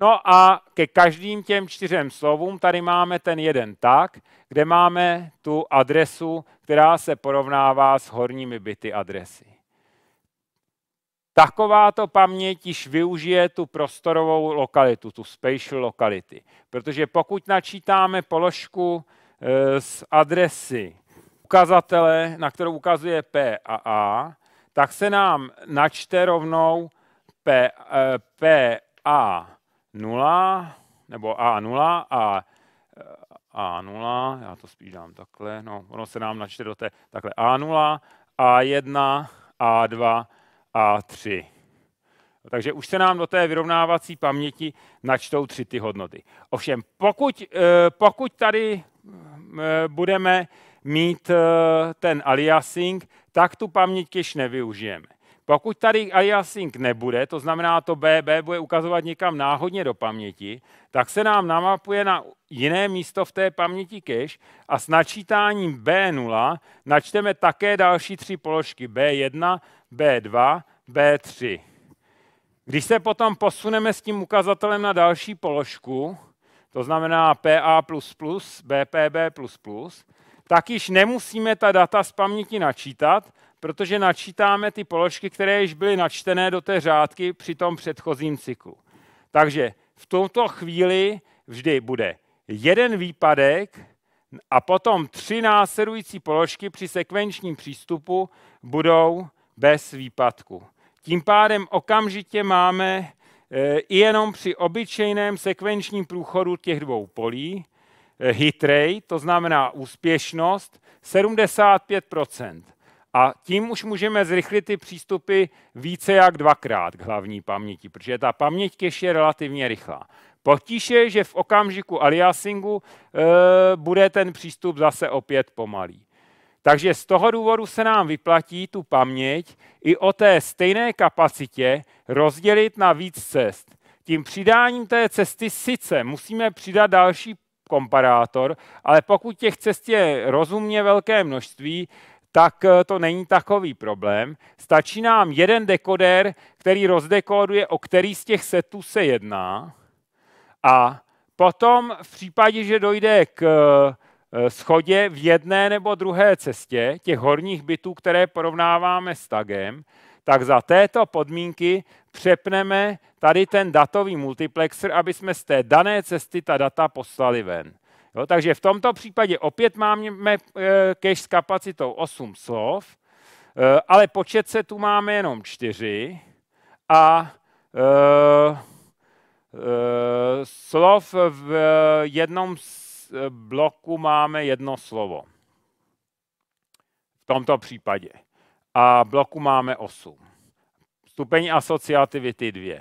Speaker 1: No a ke každým těm čtyřem slovům tady máme ten jeden tak, kde máme tu adresu, která se porovnává s horními bity adresy. Takováto paměť již využije tu prostorovou lokalitu, tu spatial lokality. Protože pokud načítáme položku e, z adresy ukazatele, na kterou ukazuje P a A, tak se nám načte rovnou P, eh, P A0, nebo A0 a A0, já to spíš dám takhle, no, ono se nám načte do té, takhle A0, A1, A2, A3. Takže už se nám do té vyrovnávací paměti načtou tři ty hodnoty. Ovšem, pokud, eh, pokud tady eh, budeme mít eh, ten aliasing, tak tu paměť cache nevyužijeme. Pokud tady aliasing nebude, to znamená to BB bude ukazovat někam náhodně do paměti, tak se nám namapuje na jiné místo v té paměti cache a s načítáním B0 načteme také další tři položky B1, B2, B3. Když se potom posuneme s tím ukazatelem na další položku, to znamená PA++, BPB++, tak již nemusíme ta data z paměti načítat, protože načítáme ty položky, které již byly načtené do té řádky při tom předchozím cyklu. Takže v tomto chvíli vždy bude jeden výpadek a potom tři následující položky při sekvenčním přístupu budou bez výpadku. Tím pádem okamžitě máme e, i jenom při obyčejném sekvenčním průchodu těch dvou polí hit rate, to znamená úspěšnost, 75% a tím už můžeme zrychlit ty přístupy více jak dvakrát k hlavní paměti, protože ta paměť cache je relativně rychlá. Potíž je, že v okamžiku aliasingu e, bude ten přístup zase opět pomalý. Takže z toho důvodu se nám vyplatí tu paměť i o té stejné kapacitě rozdělit na víc cest. Tím přidáním té cesty sice musíme přidat další komparátor, ale pokud těch cest je rozumně velké množství, tak eh, to není takový problém. Stačí nám jeden dekoder, který rozdekóduje, o který z těch setů se jedná. A potom v případě, že dojde k Eh, schodě v jedné nebo druhé cestě těch horních bitů, které porovnáváme s tagem, tak za této podmínky přepneme tady ten datový multiplexer, aby jsme z té dané cesty ta data poslali ven. Jo, takže v tomto případě opět máme e, cache s kapacitou 8 slov, e, ale počet se tu máme jenom 4 a e, e, slov v jednom Eh, bloku máme jedno slovo. V tomto případě. A bloku máme 8. Stupeň asociativity 2.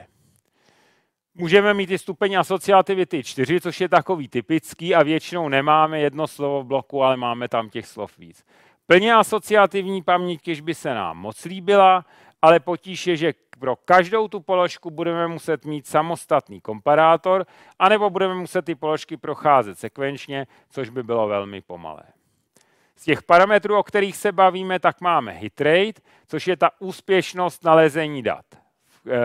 Speaker 1: Můžeme mít i stupeň asociativity 4, což je takový typický a většinou nemáme jedno slovo v bloku, ale máme tam těch slov víc. Plně asociativní paměť, když by se nám moc líbila, ale potíž je, že pro každou tu položku budeme muset mít samostatný komparátor, anebo budeme muset ty položky procházet sekvenčně, což by bylo velmi pomalé. Z těch parametrů, o kterých se bavíme, tak máme hit rate, což je ta úspěšnost nalezení dat v e,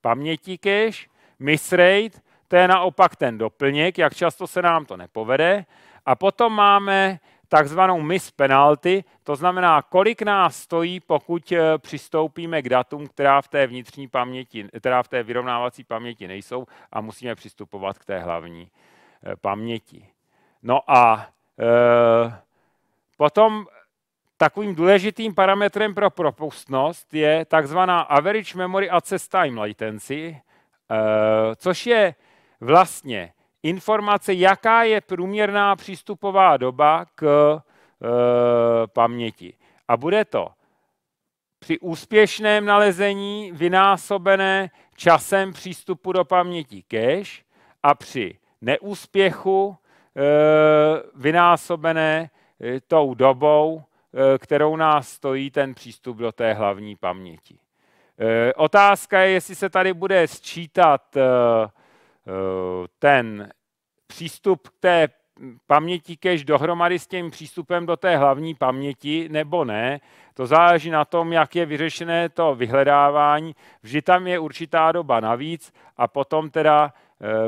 Speaker 1: paměti cache, miss rate, to je naopak ten doplněk, jak často se nám to nepovede. A potom máme takzvanou miss penalty, to znamená, kolik nás stojí, pokud eh, přistoupíme k datům, která v té vnitřní paměti, která v té vyrovnávací paměti nejsou a musíme přistupovat k té hlavní eh, paměti. No a potom takovým důležitým parametrem pro propustnost je takzvaná average memory access time latency, e, což je vlastně informace, jaká je průměrná přístupová doba k e, paměti. A bude to při úspěšném nalezení vynásobené časem přístupu do paměti cache a při neúspěchu e, vynásobené tou dobou, e, kterou nás stojí ten přístup do té hlavní paměti. E, otázka je, jestli se tady bude sčítat Eh, ten přístup k té paměti cache dohromady s tím přístupem do té hlavní paměti nebo ne. To záleží na tom, jak je vyřešené to vyhledávání. Vždy tam je určitá doba navíc a potom teda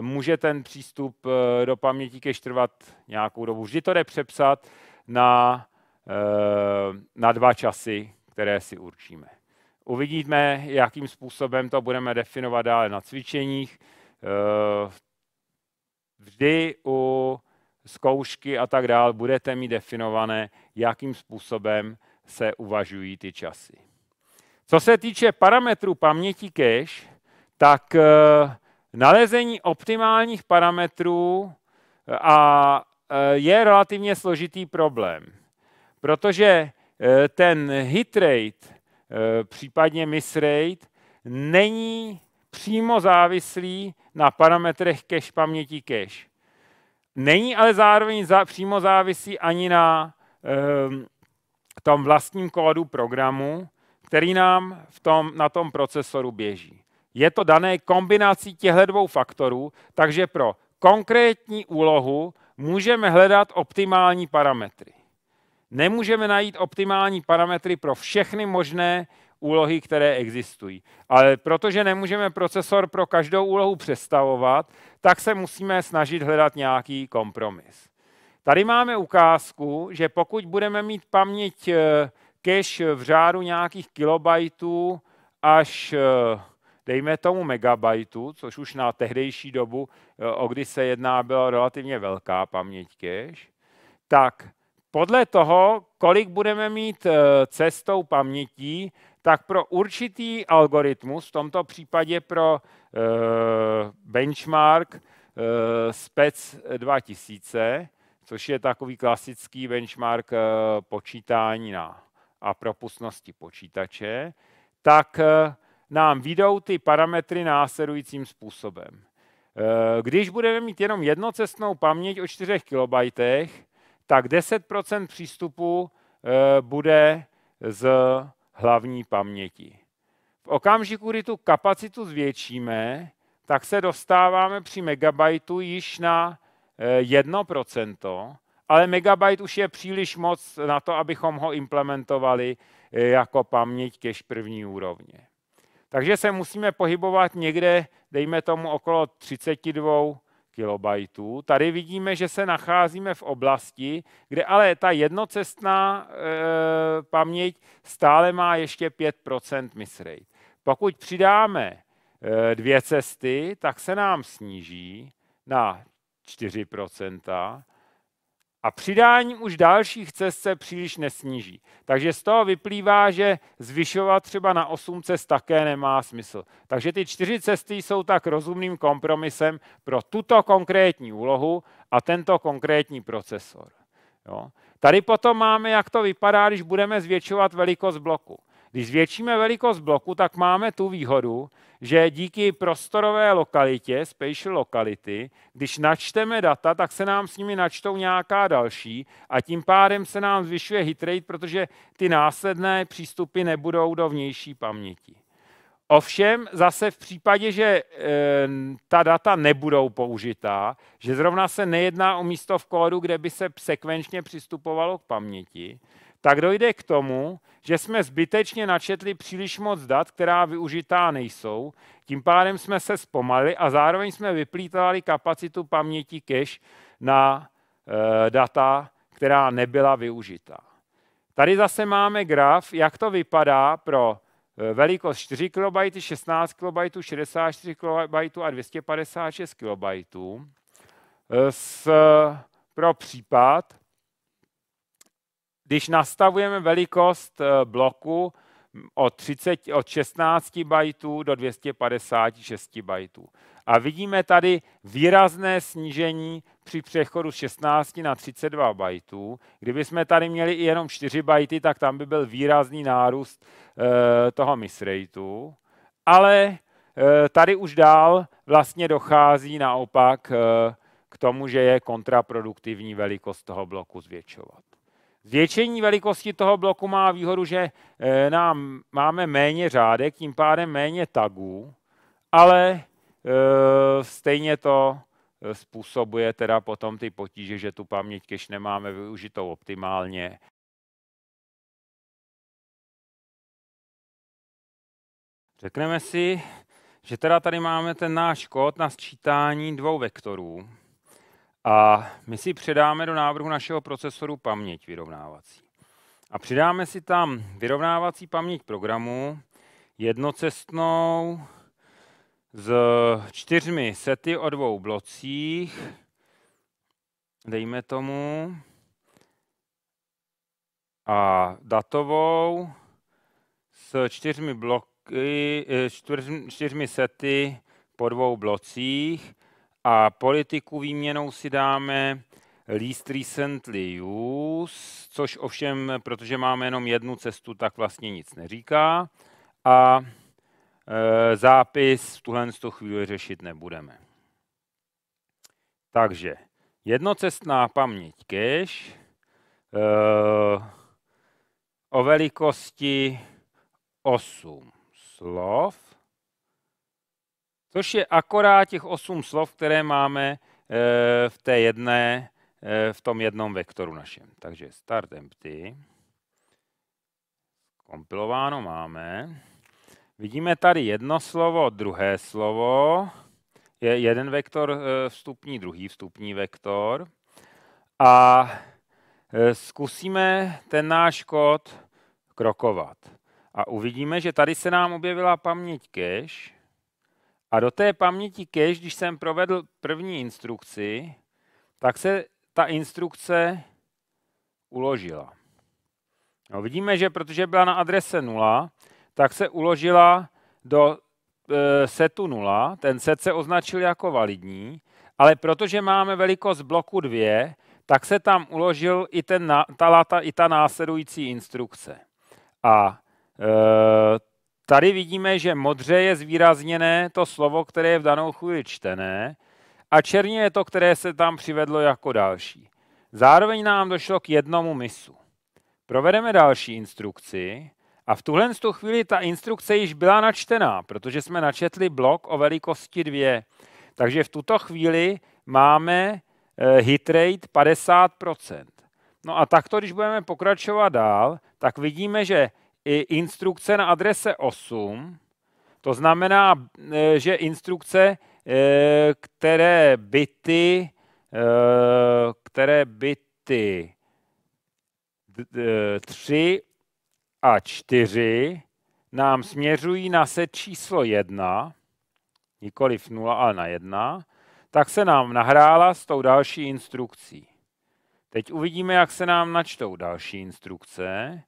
Speaker 1: může ten přístup do paměti cache trvat nějakou dobu. Vždy to jde přepsat na, e, na dva časy, které si určíme. Uvidíme, jakým způsobem to budeme definovat dále na cvičeních. Eh, vždy u zkoušky a tak dále budete mít definované, jakým způsobem se uvažují ty časy. Co se týče parametrů paměti cache, tak eh, nalezení optimálních parametrů a je relativně složitý problém, protože ten hit rate, případně miss rate, není přímo závislý na parametrech cache paměti cache. Není ale zároveň za, přímo závisí ani na um, tom vlastním kódu programu, který nám v tom, na tom procesoru běží. Je to dané kombinací těchto dvou faktorů, takže pro konkrétní úlohu můžeme hledat optimální parametry. Nemůžeme najít optimální parametry pro všechny možné úlohy, které existují. Ale protože nemůžeme procesor pro každou úlohu přestavovat, tak se musíme snažit hledat nějaký kompromis. Tady máme ukázku, že pokud budeme mít paměť eh, cache v řádu nějakých kilobajtů až eh, dejme tomu megabajtů, což už na tehdejší dobu, eh, o kdy se jedná, byla relativně velká paměť cache, tak podle toho, kolik budeme mít cestou pamětí, tak pro určitý algoritmus, v tomto případě pro uh, benchmark SPEC 2000, což je takový klasický benchmark počítání na, a propustnosti počítače, tak nám vyjdou ty parametry následujícím způsobem. Když budeme mít jenom jednocestnou paměť o 4 KB, tak 10% přístupu bude z hlavní paměti. V okamžiku, kdy tu kapacitu zvětšíme, tak se dostáváme při megabajtu již na 1%, eh, ale megabyte už je příliš moc na to, abychom ho implementovali eh, jako paměť cache první úrovně. Takže se musíme pohybovat někde, dejme tomu, okolo 32 kilobajtů. Tady vidíme, že se nacházíme v oblasti, kde ale ta jednocestná e, paměť stále má ještě 5% miss rate. Pokud přidáme e, dvě cesty, tak se nám sníží na 4%, a přidání už dalších cest se příliš nesníží. Takže z toho vyplývá, že zvyšovat třeba na 8 cest také nemá smysl. Takže ty čtyři cesty jsou tak rozumným kompromisem pro tuto konkrétní úlohu a tento konkrétní procesor. Jo. Tady potom máme, jak to vypadá, když budeme zvětšovat velikost bloku. Když zvětšíme velikost bloku, tak máme tu výhodu, že díky prostorové lokalitě, spatial lokality, když načteme data, tak se nám s nimi načtou nějaká další a tím pádem se nám zvyšuje hitrate, protože ty následné přístupy nebudou do vnější paměti. Ovšem zase v případě, že e, ta data nebudou použitá, že zrovna se nejedná o místo v kódu, kde by se sekvenčně přistupovalo k paměti, tak dojde k tomu, že jsme zbytečně načetli příliš moc dat, která využitá nejsou, tím pádem jsme se zpomalili a zároveň jsme vyplýtvali kapacitu paměti cache na e, data, která nebyla využitá. Tady zase máme graf, jak to vypadá pro eh, velikost 4 KB, 16 KB, 64 KB a 256 KB. S, pro případ, když nastavujeme velikost eh, bloku od, 30, od 16 bajtů do 256 bajtů. A vidíme tady výrazné snížení při přechodu z 16 na 32 bajtů. Kdyby jsme tady měli i jenom 4 bajty, tak tam by byl výrazný nárůst e, toho misrateu. Ale e, tady už dál vlastně dochází naopak e, k tomu, že je kontraproduktivní velikost toho bloku zvětšovat. Zvětšení velikosti toho bloku má výhodu, že eh, nám máme méně řádek, tím pádem méně tagů, ale eh, stejně to eh, způsobuje teda potom ty potíže, že tu paměť cache nemáme využitou optimálně. Řekneme si, že teda tady máme ten náš kód na sčítání dvou vektorů. A my si předáme do návrhu našeho procesoru paměť vyrovnávací. A přidáme si tam vyrovnávací paměť programu jednocestnou s čtyřmi sety o dvou blocích, dejme tomu, a datovou s čtyřmi bloky, čtyřmi, čtyřmi sety po dvou blocích a politiku výměnou si dáme least recently use, což ovšem, protože máme jenom jednu cestu, tak vlastně nic neříká. A e, zápis v tuhle chvíli řešit nebudeme. Takže jednocestná paměť cache e, o velikosti 8 slov, což je akorát těch 8 slov, které máme e, v té jedné Eh, v tom jednom vektoru našem. Takže start empty. Kompilováno máme. Vidíme tady jedno slovo, druhé slovo. Je jeden vektor eh, vstupní, druhý vstupní vektor. A eh, zkusíme ten náš kód krokovat. A uvidíme, že tady se nám objevila paměť cache. A do té paměti cache, když jsem provedl první instrukci, tak se ta instrukce uložila. No, vidíme, že protože byla na adrese 0, tak se uložila do e, setu 0. Ten set se označil jako validní, ale protože máme velikost bloku 2, tak se tam uložil i, ten, ta, ta, i ta následující instrukce. A e, tady vidíme, že modře je zvýrazněné to slovo, které je v danou chvíli čtené, a černě je to, které se tam přivedlo jako další. Zároveň nám došlo k jednomu misu. Provedeme další instrukci a v tuhle chvíli ta instrukce již byla načtená, protože jsme načetli blok o velikosti 2. Takže v tuto chvíli máme eh, hit rate 50%. No a takto, když budeme pokračovat dál, tak vidíme, že i instrukce na adrese 8, to znamená, eh, že instrukce Eh, které byty, eh, které byty 3 a 4 nám směřují na set číslo 1, nikoliv 0, ale na 1, tak se nám nahrála s tou další instrukcí. Teď uvidíme, jak se nám načtou další instrukce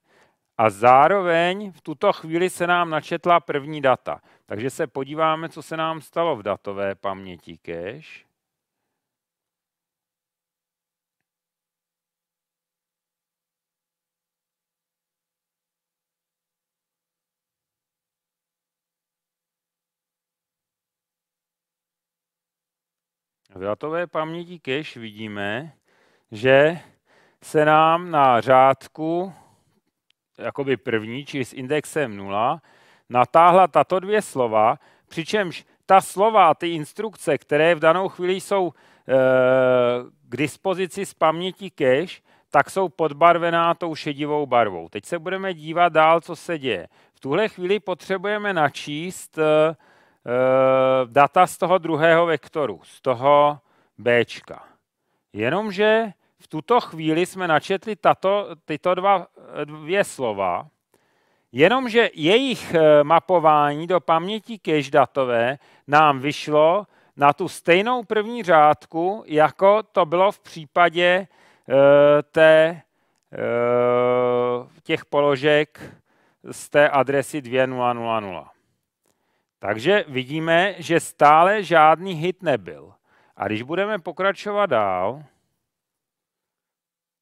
Speaker 1: a zároveň v tuto chvíli se nám načetla první data. Takže se podíváme, co se nám stalo v datové paměti cache. V datové paměti cache vidíme, že se nám na řádku jakoby první, čili s indexem 0, natáhla tato dvě slova, přičemž ta slova, ty instrukce, které v danou chvíli jsou e, k dispozici z paměti cache, tak jsou podbarvená tou šedivou barvou. Teď se budeme dívat dál, co se děje. V tuhle chvíli potřebujeme načíst e, data z toho druhého vektoru, z toho B. Jenomže v tuto chvíli jsme načetli tato, tyto dva, dvě slova, jenomže jejich eh, mapování do paměti cache datové nám vyšlo na tu stejnou první řádku, jako to bylo v případě uh, té, těch položek z té adresy 2000. Takže vidíme, že stále žádný hit nebyl. A když budeme pokračovat dál,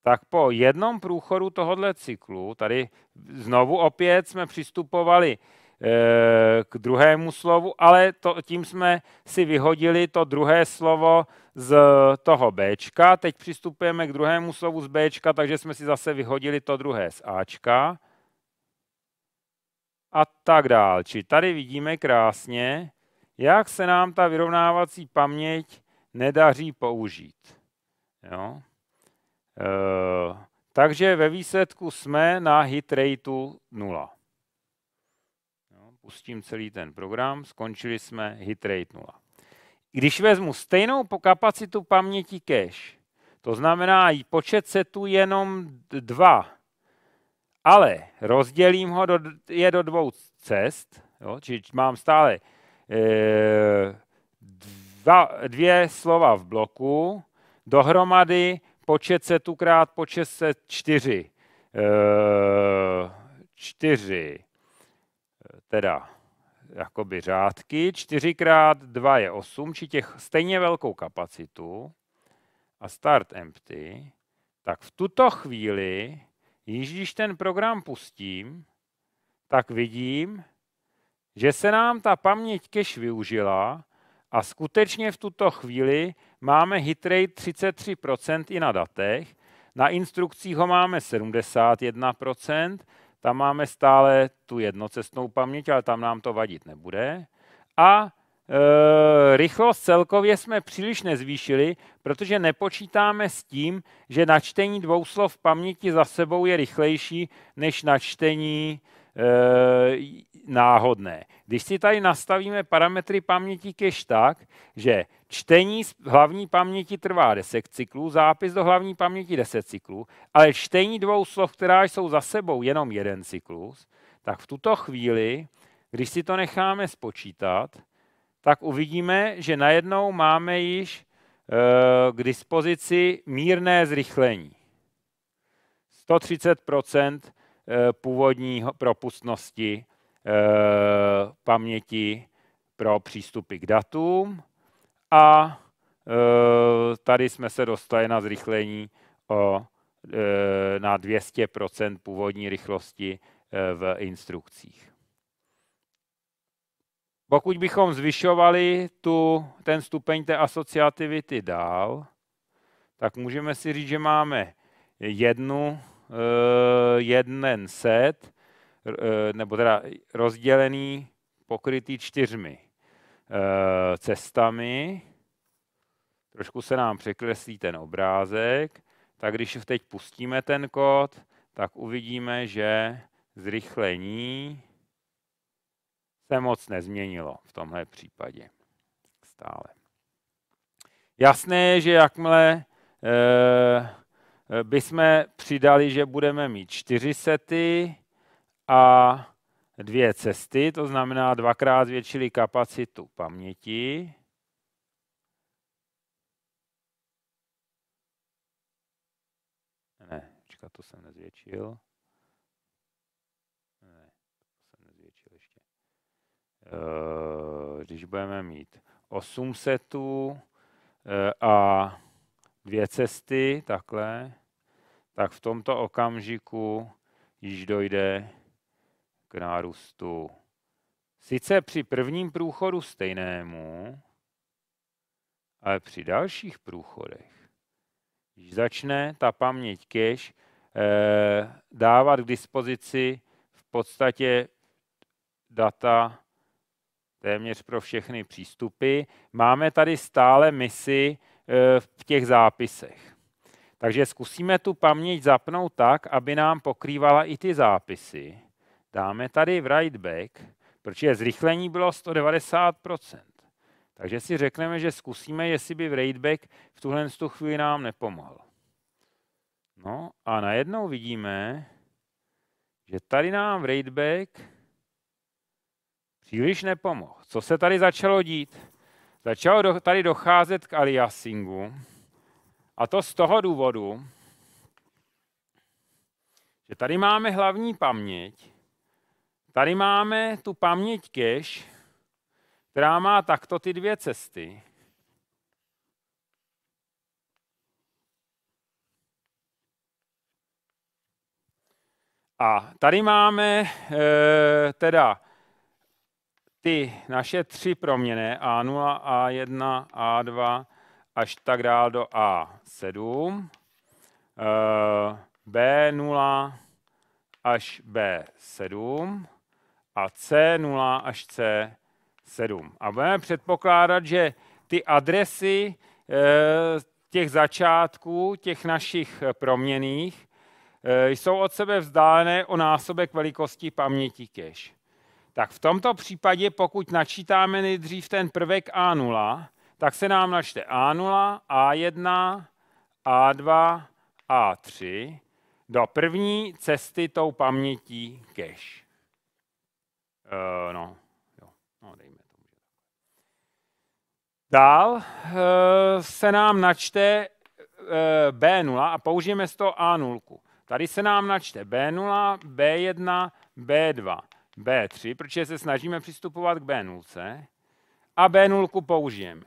Speaker 1: tak po jednom průchodu tohohle cyklu, tady znovu opět jsme přistupovali e, k druhému slovu, ale to, tím jsme si vyhodili to druhé slovo z toho B. Teď přistupujeme k druhému slovu z B, takže jsme si zase vyhodili to druhé z A. A tak dál. Či tady vidíme krásně, jak se nám ta vyrovnávací paměť nedaří použít. Jo? Eh, takže ve výsledku jsme na hit rateu 0. Pustím celý ten program, skončili jsme hit rate 0. Když vezmu stejnou kapacitu paměti cache, to znamená i počet setů jenom dva, ale rozdělím ho do, je do dvou cest, jo, čiže mám stále e, dva, dvě slova v bloku, dohromady počet setů krát počet set čtyři. E, čtyři, teda jakoby řádky, 4 krát 2 je 8, či těch stejně velkou kapacitu. A start empty, tak v tuto chvíli, již když ten program pustím, tak vidím, že se nám ta paměť cache využila a skutečně v tuto chvíli máme hitrate 33% i na datech, na instrukcích ho máme 71%, tam máme stále tu jednocestnou paměť, ale tam nám to vadit nebude. A e, rychlost celkově jsme příliš nezvýšili, protože nepočítáme s tím, že načtení dvou slov paměti za sebou je rychlejší než načtení e, náhodné. Když si tady nastavíme parametry paměti cache tak, že čtení z hlavní paměti trvá 10 cyklů, zápis do hlavní paměti 10 cyklů, ale čtení dvou slov, která jsou za sebou jenom jeden cyklus, tak v tuto chvíli, když si to necháme spočítat, tak uvidíme, že najednou máme již e, k dispozici mírné zrychlení. 130 eh, původní propustnosti Eh, paměti pro přístupy k datům a eh, tady jsme se dostali na zrychlení o, eh, na 200% původní rychlosti v instrukcích. Pokud bychom zvyšovali tu, ten stupeň té asociativity dál, tak můžeme si říct, že máme jednu, jeden set, nebo teda rozdělený, pokrytý čtyřmi cestami. Trošku se nám překreslí ten obrázek. Tak když teď pustíme ten kód, tak uvidíme, že zrychlení se moc nezměnilo v tomhle případě. Stále. Jasné je, že jakmile e, bychom přidali, že budeme mít čtyři sety, a dvě cesty, to znamená dvakrát zvětšili kapacitu paměti. Ne, čeká, to jsem nezvětšil. Ne, to jsem nezvětšil ještě. Eh, když budeme mít 8 setů eh, a dvě cesty, takhle, tak v tomto okamžiku již dojde k nárůstu. Sice při prvním průchodu stejnému, ale při dalších průchodech, když začne ta paměť cache eh, dávat k dispozici v podstatě data téměř pro všechny přístupy, máme tady stále misi eh, v těch zápisech. Takže zkusíme tu paměť zapnout tak, aby nám pokrývala i ty zápisy dáme tady write back, protože zrychlení bylo 190%. Takže si řekneme, že zkusíme, jestli by write back v tuhle chvíli nám nepomohl. No a najednou vidíme, že tady nám write back příliš nepomohl. Co se tady začalo dít? Začalo tady docházet k aliasingu. A to z toho důvodu, že tady máme hlavní paměť Tady máme tu paměť cache, která má takto ty dvě cesty. A tady máme e, teda ty naše tři proměny A0, A1, A2 až tak dál do A7, e, B0 až B7 a C0 až C7. A budeme předpokládat, že ty adresy eh, těch začátků, těch našich proměných, eh, jsou od sebe vzdálené o násobek velikosti paměti cache. Tak v tomto případě, pokud načítáme nejdřív ten prvek A0, tak se nám načte A0, A1, A2, A3 do první cesty tou pamětí cache. Uh, no, jo, no, dejme tomu. Dál uh, se nám načte uh, B0 a použijeme z toho A0. Tady se nám načte B0, B1, B2, B3, protože se snažíme přistupovat k B0 a B0 použijeme.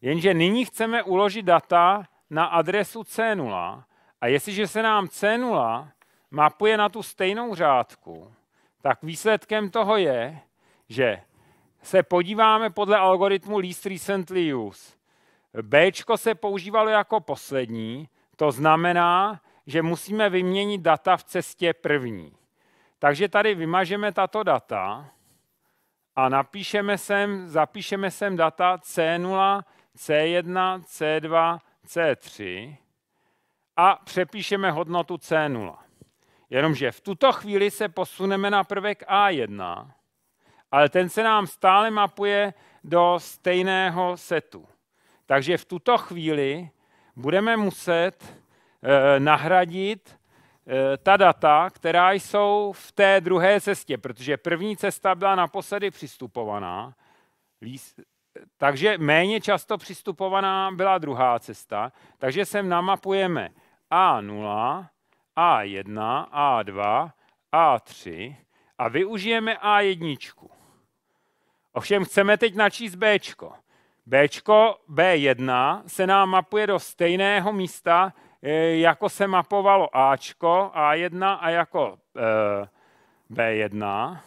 Speaker 1: Jenže nyní chceme uložit data na adresu C0 a jestliže se nám C0 mapuje na tu stejnou řádku, tak výsledkem toho je, že se podíváme podle algoritmu least recently use. B se používalo jako poslední, to znamená, že musíme vyměnit data v cestě první. Takže tady vymažeme tato data a napíšeme sem, zapíšeme sem data C0, C1, C2, C3 a přepíšeme hodnotu C0. Jenomže v tuto chvíli se posuneme na prvek A1, ale ten se nám stále mapuje do stejného setu. Takže v tuto chvíli budeme muset eh, nahradit eh, ta data, která jsou v té druhé cestě, protože první cesta byla naposledy přistupovaná, takže méně často přistupovaná byla druhá cesta, takže sem namapujeme A0, A1, A2, A3 a využijeme A1. Ovšem chceme teď načíst B. B, B1 se nám mapuje do stejného místa, eh, jako se mapovalo A, A1 a jako e, B1,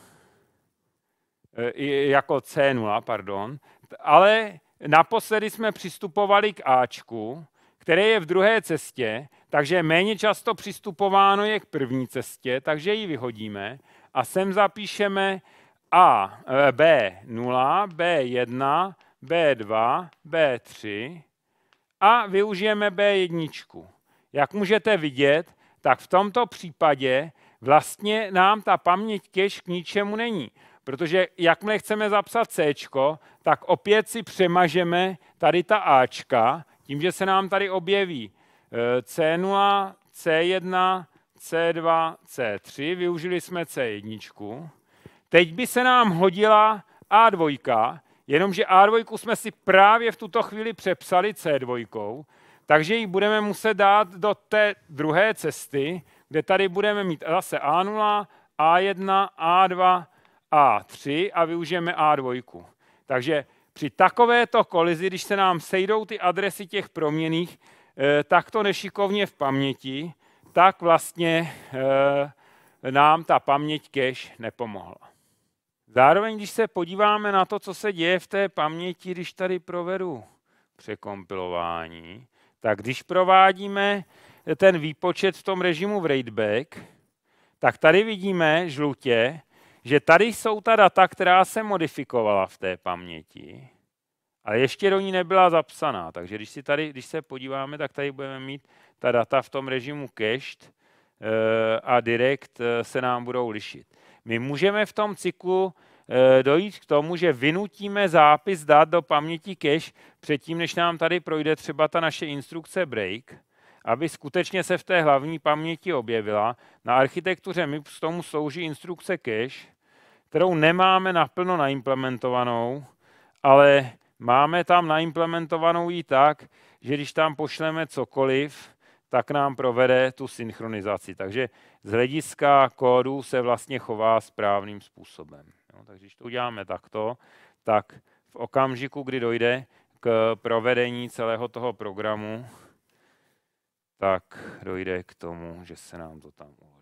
Speaker 1: e, jako C0, pardon, ale naposledy jsme přistupovali k Ačku, které je v druhé cestě, takže méně často přistupováno je k první cestě, takže ji vyhodíme a sem zapíšeme A, B0, B1, B2, B3 a využijeme B1. Jak můžete vidět, tak v tomto případě vlastně nám ta paměť cache k ničemu není. Protože jakmile chceme zapsat C, tak opět si přemažeme tady ta Ačka, tím, že se nám tady objeví C0, C1, C2, C3, využili jsme C1. Teď by se nám hodila A2, jenomže A2 jsme si právě v tuto chvíli přepsali C2, takže ji budeme muset dát do té druhé cesty, kde tady budeme mít zase A0, A1, A2, A3 a využijeme A2. Takže při takovéto kolizi, když se nám sejdou ty adresy těch proměných eh, takto nešikovně v paměti, tak vlastně eh, nám ta paměť cache nepomohla. Zároveň, když se podíváme na to, co se děje v té paměti, když tady provedu překompilování, tak když provádíme ten výpočet v tom režimu v raidback, tak tady vidíme žlutě, že tady jsou ta data, která se modifikovala v té paměti, ale ještě do ní nebyla zapsaná. Takže když, si tady, když se podíváme, tak tady budeme mít ta data v tom režimu cached eh, a direct eh, se nám budou lišit. My můžeme v tom cyklu eh, dojít k tomu, že vynutíme zápis dát do paměti cache předtím, než nám tady projde třeba ta naše instrukce break, aby skutečně se v té hlavní paměti objevila. Na architektuře k tomu slouží instrukce cache, kterou nemáme naplno naimplementovanou, ale máme tam naimplementovanou ji tak, že když tam pošleme cokoliv, tak nám provede tu synchronizaci. Takže z hlediska kódu se vlastně chová správným způsobem. Jo, takže když to uděláme takto, tak v okamžiku, kdy dojde k provedení celého toho programu, tak dojde k tomu, že se nám to tam uloží.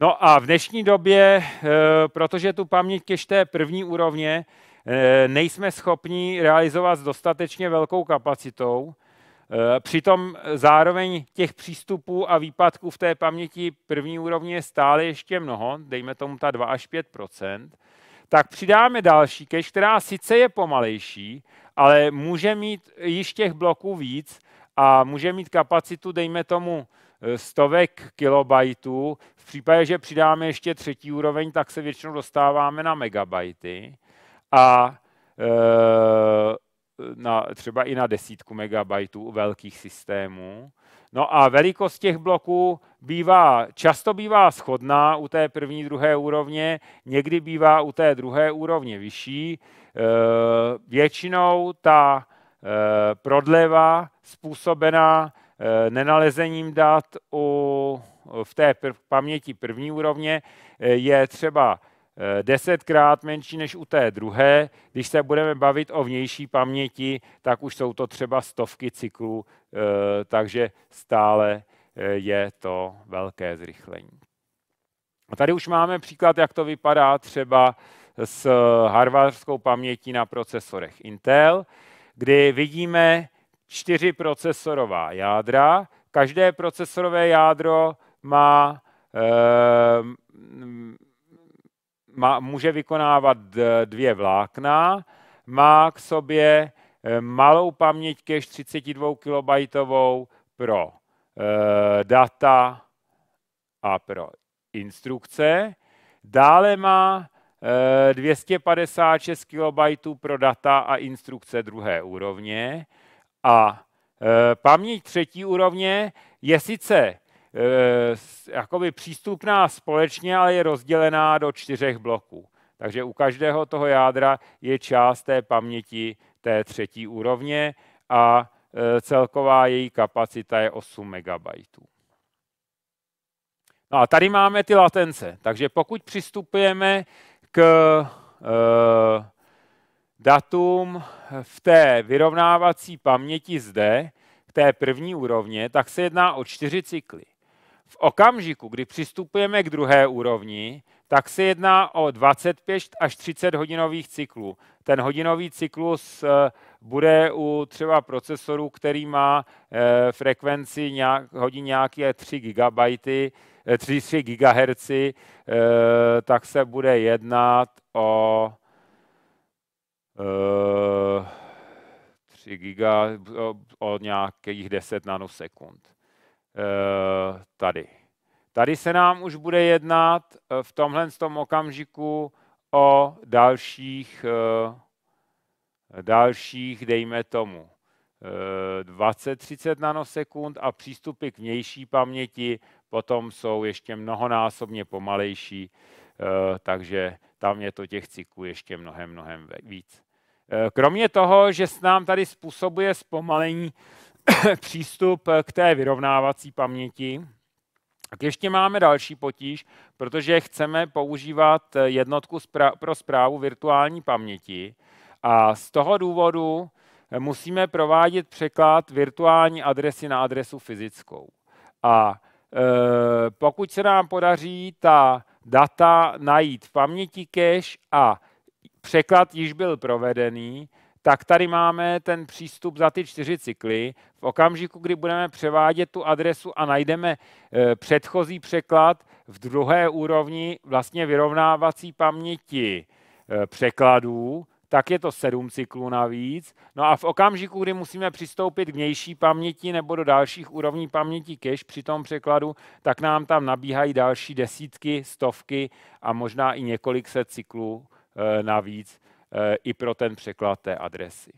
Speaker 1: No a v dnešní době, eh, protože tu paměť cache té první úrovně eh, nejsme schopni realizovat s dostatečně velkou kapacitou, eh, Přitom zároveň těch přístupů a výpadků v té paměti první úrovně je stále ještě mnoho, dejme tomu ta 2 až 5% tak přidáme další cache, která sice je pomalejší, ale může mít již těch bloků víc a může mít kapacitu, dejme tomu, stovek kilobajtů. V případě, že přidáme ještě třetí úroveň, tak se většinou dostáváme na megabajty a e, na, třeba i na desítku megabajtů u velkých systémů. No a velikost těch bloků bývá, často bývá schodná u té první, druhé úrovně, někdy bývá u té druhé úrovně vyšší. E, většinou ta prodleva způsobená nenalezením dat u, v té prv, paměti první úrovně je třeba desetkrát menší než u té druhé. Když se budeme bavit o vnější paměti, tak už jsou to třeba stovky cyklů, takže stále je to velké zrychlení. A tady už máme příklad, jak to vypadá třeba s harvardskou pamětí na procesorech Intel, kdy vidíme čtyři procesorová jádra. Každé procesorové jádro má, e, má, může vykonávat dvě vlákna, má k sobě eh, malou paměť cache 32 KB pro e, data a pro instrukce. Dále má 256 KB pro data a instrukce druhé úrovně a e, paměť třetí úrovně je sice e, jakoby přístupná společně, ale je rozdělená do čtyřech bloků. Takže u každého toho jádra je část té paměti té třetí úrovně a e, celková její kapacita je 8 MB. No a tady máme ty latence. Takže pokud přistupujeme k e, datum v té vyrovnávací paměti zde, k té první úrovně, tak se jedná o čtyři cykly. V okamžiku, kdy přistupujeme k druhé úrovni, tak se jedná o 25 až 30 hodinových cyklů. Ten hodinový cyklus eh, bude u třeba procesoru, který má eh, frekvenci nějak, hodin nějaké 3 GB, 3, 3 GHz, tak se bude jednat o 3 eh, giga o nějakých 10 nanosekund. Eh, tady. Tady se nám už bude jednat eh, v tomhle tom okamžiku o dalších, dalších dejme tomu, 20-30 nanosekund a přístupy k vnější paměti potom jsou ještě mnohonásobně pomalejší, takže tam je to těch cyklů ještě mnohem, mnohem víc. Eh, kromě toho, že s nám tady způsobuje zpomalení přístup k té vyrovnávací paměti, tak ještě máme další potíž, protože chceme používat jednotku pro zprávu virtuální paměti a z toho důvodu musíme provádět překlad virtuální adresy na adresu fyzickou. A e, pokud se nám podaří ta data najít v paměti cache a překlad již byl provedený, tak tady máme ten přístup za ty čtyři cykly. V okamžiku, kdy budeme převádět tu adresu a najdeme e, předchozí překlad v druhé úrovni vlastně vyrovnávací paměti e, překladů, tak je to sedm cyklů navíc. No a v okamžiku, kdy musíme přistoupit k vnější paměti nebo do dalších úrovní paměti cache při tom překladu, tak nám tam nabíhají další desítky, stovky a možná i několik set cyklů navíc eh, i pro ten překlad té adresy.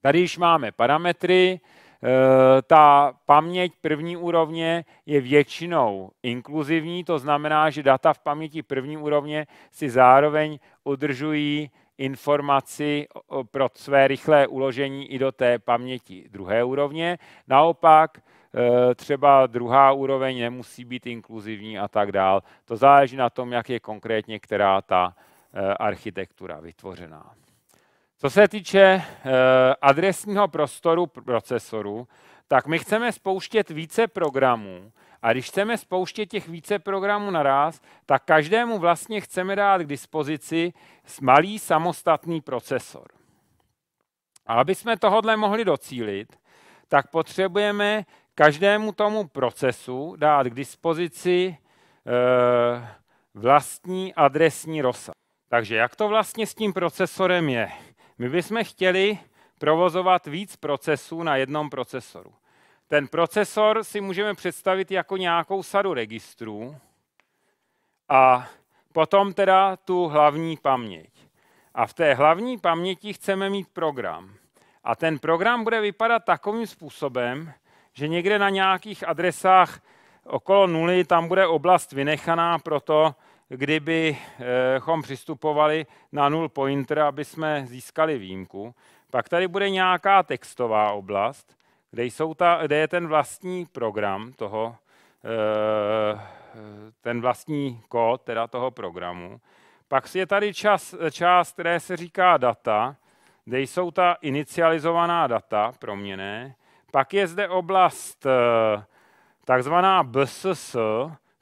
Speaker 1: Tady již máme parametry. Eh, ta paměť první úrovně je většinou inkluzivní, to znamená, že data v paměti první úrovně si zároveň udržují informaci pro své rychlé uložení i do té paměti druhé úrovně. Naopak třeba druhá úroveň nemusí být inkluzivní a tak dál. To záleží na tom, jak je konkrétně která ta architektura vytvořená. Co se týče adresního prostoru procesoru, tak my chceme spouštět více programů a když chceme spouštět těch více programů naraz, tak každému vlastně chceme dát k dispozici malý samostatný procesor. A aby jsme tohle mohli docílit, tak potřebujeme každému tomu procesu dát k dispozici e, vlastní adresní rozsah. Takže jak to vlastně s tím procesorem je? My bychom chtěli provozovat víc procesů na jednom procesoru. Ten procesor si můžeme představit jako nějakou sadu registrů a potom teda tu hlavní paměť. A v té hlavní paměti chceme mít program. A ten program bude vypadat takovým způsobem, že někde na nějakých adresách okolo nuly tam bude oblast vynechaná pro to, kdybychom přistupovali na null pointer, aby jsme získali výjimku. Pak tady bude nějaká textová oblast, kde, jsou ta, kde je ten vlastní program toho, ten vlastní kód teda toho programu. Pak je tady čas, část, které se říká data, kde jsou ta inicializovaná data proměné. Pak je zde oblast eh, takzvaná BSS,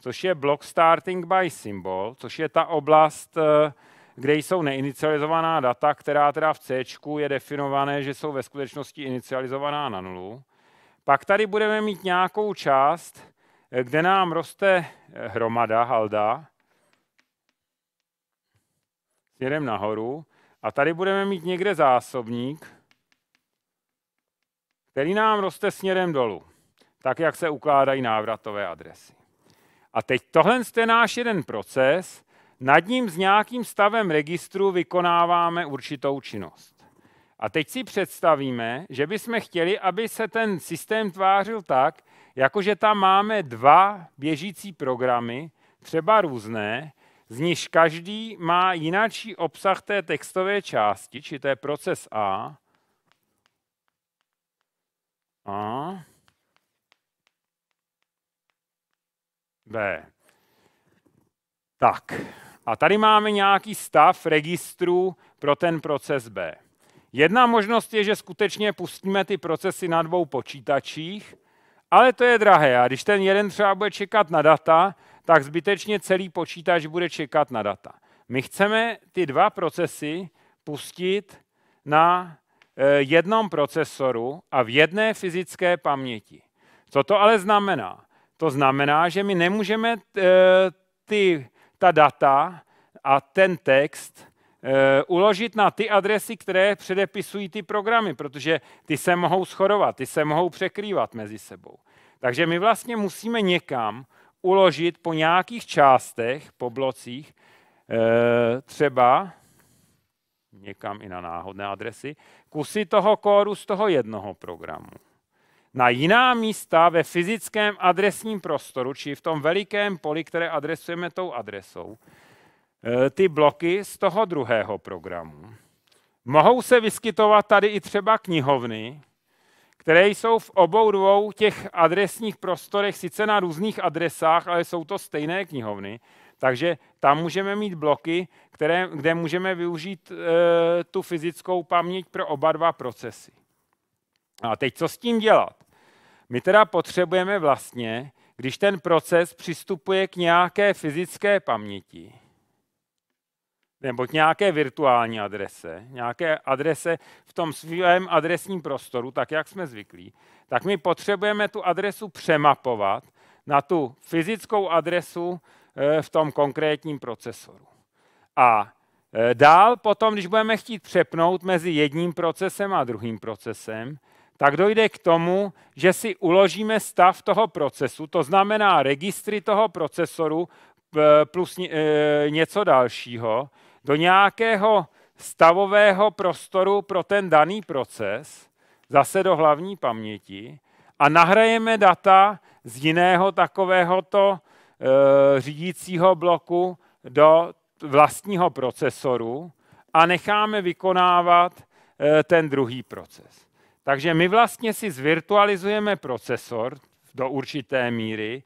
Speaker 1: což je Block Starting by Symbol, což je ta oblast, eh, kde jsou neinicializovaná data, která teda v C je definované, že jsou ve skutečnosti inicializovaná na nulu. Pak tady budeme mít nějakou část, eh, kde nám roste hromada halda směrem nahoru. A tady budeme mít někde zásobník, který nám roste směrem dolů, tak jak se ukládají návratové adresy. A teď tohle je náš jeden proces, nad ním s nějakým stavem registru vykonáváme určitou činnost. A teď si představíme, že bychom chtěli, aby se ten systém tvářil tak, jakože tam máme dva běžící programy, třeba různé, z nichž každý má jináčí obsah té textové části, či to je proces A. A. B. Tak, a tady máme nějaký stav registru pro ten proces B. Jedna možnost je, že skutečně pustíme ty procesy na dvou počítačích, ale to je drahé. A když ten jeden třeba bude čekat na data, tak zbytečně celý počítač bude čekat na data. My chceme ty dva procesy pustit na jednom procesoru a v jedné fyzické paměti. Co to ale znamená? To znamená, že my nemůžeme eh, ty, ta data a ten text eh, uložit na ty adresy, které předepisují ty programy, protože ty se mohou schodovat, ty se mohou překrývat mezi sebou. Takže my vlastně musíme někam uložit po nějakých částech, po blocích, eh, třeba někam i na náhodné adresy, kusy toho kódu z toho jednoho programu. Na jiná místa ve fyzickém adresním prostoru, či v tom velikém poli, které adresujeme tou adresou, eh, ty bloky z toho druhého programu. Mohou se vyskytovat tady i třeba knihovny, které jsou v obou dvou těch adresních prostorech, sice na různých adresách, ale jsou to stejné knihovny. Takže tam můžeme mít bloky, které, kde můžeme využít e, tu fyzickou paměť pro oba dva procesy. A teď co s tím dělat? My teda potřebujeme vlastně, když ten proces přistupuje k nějaké fyzické paměti, nebo k nějaké virtuální adrese, nějaké adrese v tom svém adresním prostoru, tak jak jsme zvyklí, tak my potřebujeme tu adresu přemapovat na tu fyzickou adresu v tom konkrétním procesoru. A eh, dál potom, když budeme chtít přepnout mezi jedním procesem a druhým procesem, tak dojde k tomu, že si uložíme stav toho procesu, to znamená registry toho procesoru eh, plus něco dalšího, do nějakého stavového prostoru pro ten daný proces, zase do hlavní paměti, a nahrajeme data z jiného takovéhoto řídícího bloku do vlastního procesoru a necháme vykonávat e, ten druhý proces. Takže my vlastně si zvirtualizujeme procesor do určité míry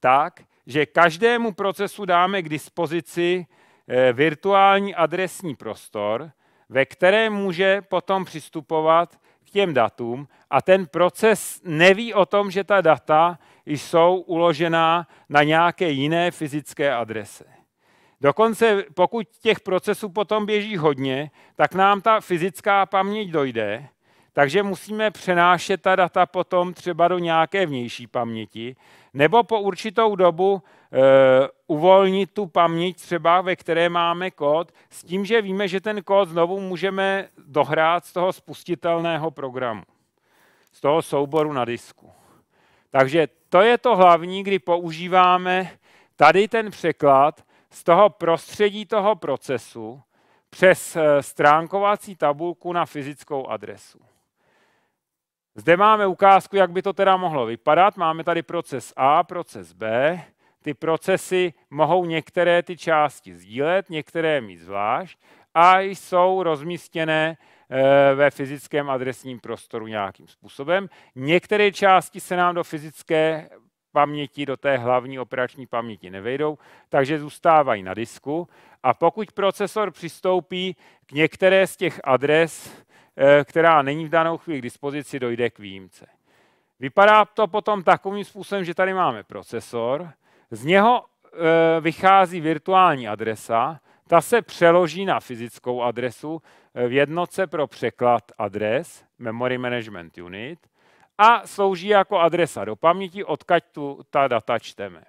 Speaker 1: tak, že každému procesu dáme k dispozici Eh, virtuální adresní prostor, ve kterém může potom přistupovat k těm datům a ten proces neví o tom, že ta data jsou uložená na nějaké jiné fyzické adrese. Dokonce pokud těch procesů potom běží hodně, tak nám ta fyzická paměť dojde, takže musíme přenášet ta data potom třeba do nějaké vnější paměti, nebo po určitou dobu e, uvolnit tu paměť třeba, ve které máme kód, s tím, že víme, že ten kód znovu můžeme dohrát z toho spustitelného programu, z toho souboru na disku. Takže to je to hlavní, kdy používáme tady ten překlad z toho prostředí toho procesu přes eh, stránkovací tabulku na fyzickou adresu. Zde máme ukázku, jak by to teda mohlo vypadat. Máme tady proces A, proces B. Ty procesy mohou některé ty části sdílet, některé mít zvlášť a jsou rozmístěné ve fyzickém adresním prostoru nějakým způsobem. Některé části se nám do fyzické paměti do té hlavní operační paměti nevejdou, takže zůstávají na disku. A pokud procesor přistoupí k některé z těch adres, eh, která není v danou chvíli k dispozici, dojde k výjimce. Vypadá to potom takovým způsobem, že tady máme procesor, z něho eh, vychází virtuální adresa, ta se přeloží na fyzickou adresu v jednotce pro překlad adres, Memory Management Unit, a slouží jako adresa do paměti, odkaď tu ta data čteme.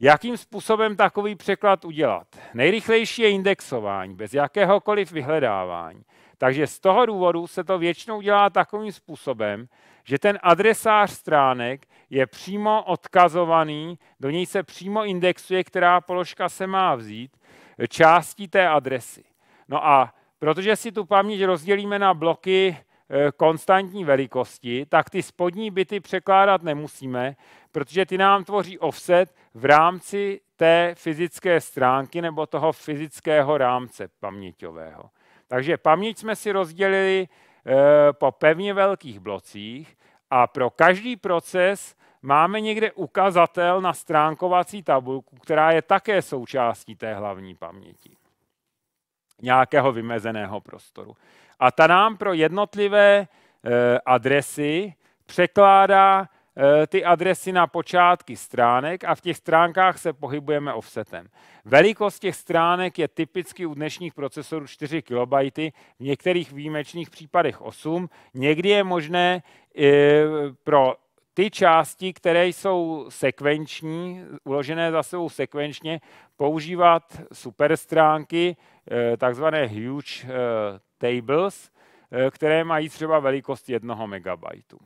Speaker 1: Jakým způsobem takový překlad udělat? Nejrychlejší je indexování, bez jakéhokoliv vyhledávání. Takže z toho důvodu se to většinou dělá takovým způsobem, že ten adresář stránek je přímo odkazovaný, do něj se přímo indexuje, která položka se má vzít, částí té adresy. No a protože si tu paměť rozdělíme na bloky Eh, konstantní velikosti, tak ty spodní byty překládat nemusíme, protože ty nám tvoří offset v rámci té fyzické stránky nebo toho fyzického rámce paměťového. Takže paměť jsme si rozdělili eh, po pevně velkých blocích a pro každý proces máme někde ukazatel na stránkovací tabulku, která je také součástí té hlavní paměti nějakého vymezeného prostoru. A ta nám pro jednotlivé eh, adresy překládá eh, ty adresy na počátky stránek a v těch stránkách se pohybujeme offsetem. Velikost těch stránek je typicky u dnešních procesorů 4 KB, v některých výjimečných případech 8. Někdy je možné eh, pro ty části, které jsou sekvenční, uložené za sebou sekvenčně, používat superstránky, takzvané huge tables, eh, které mají třeba velikost 1 MB.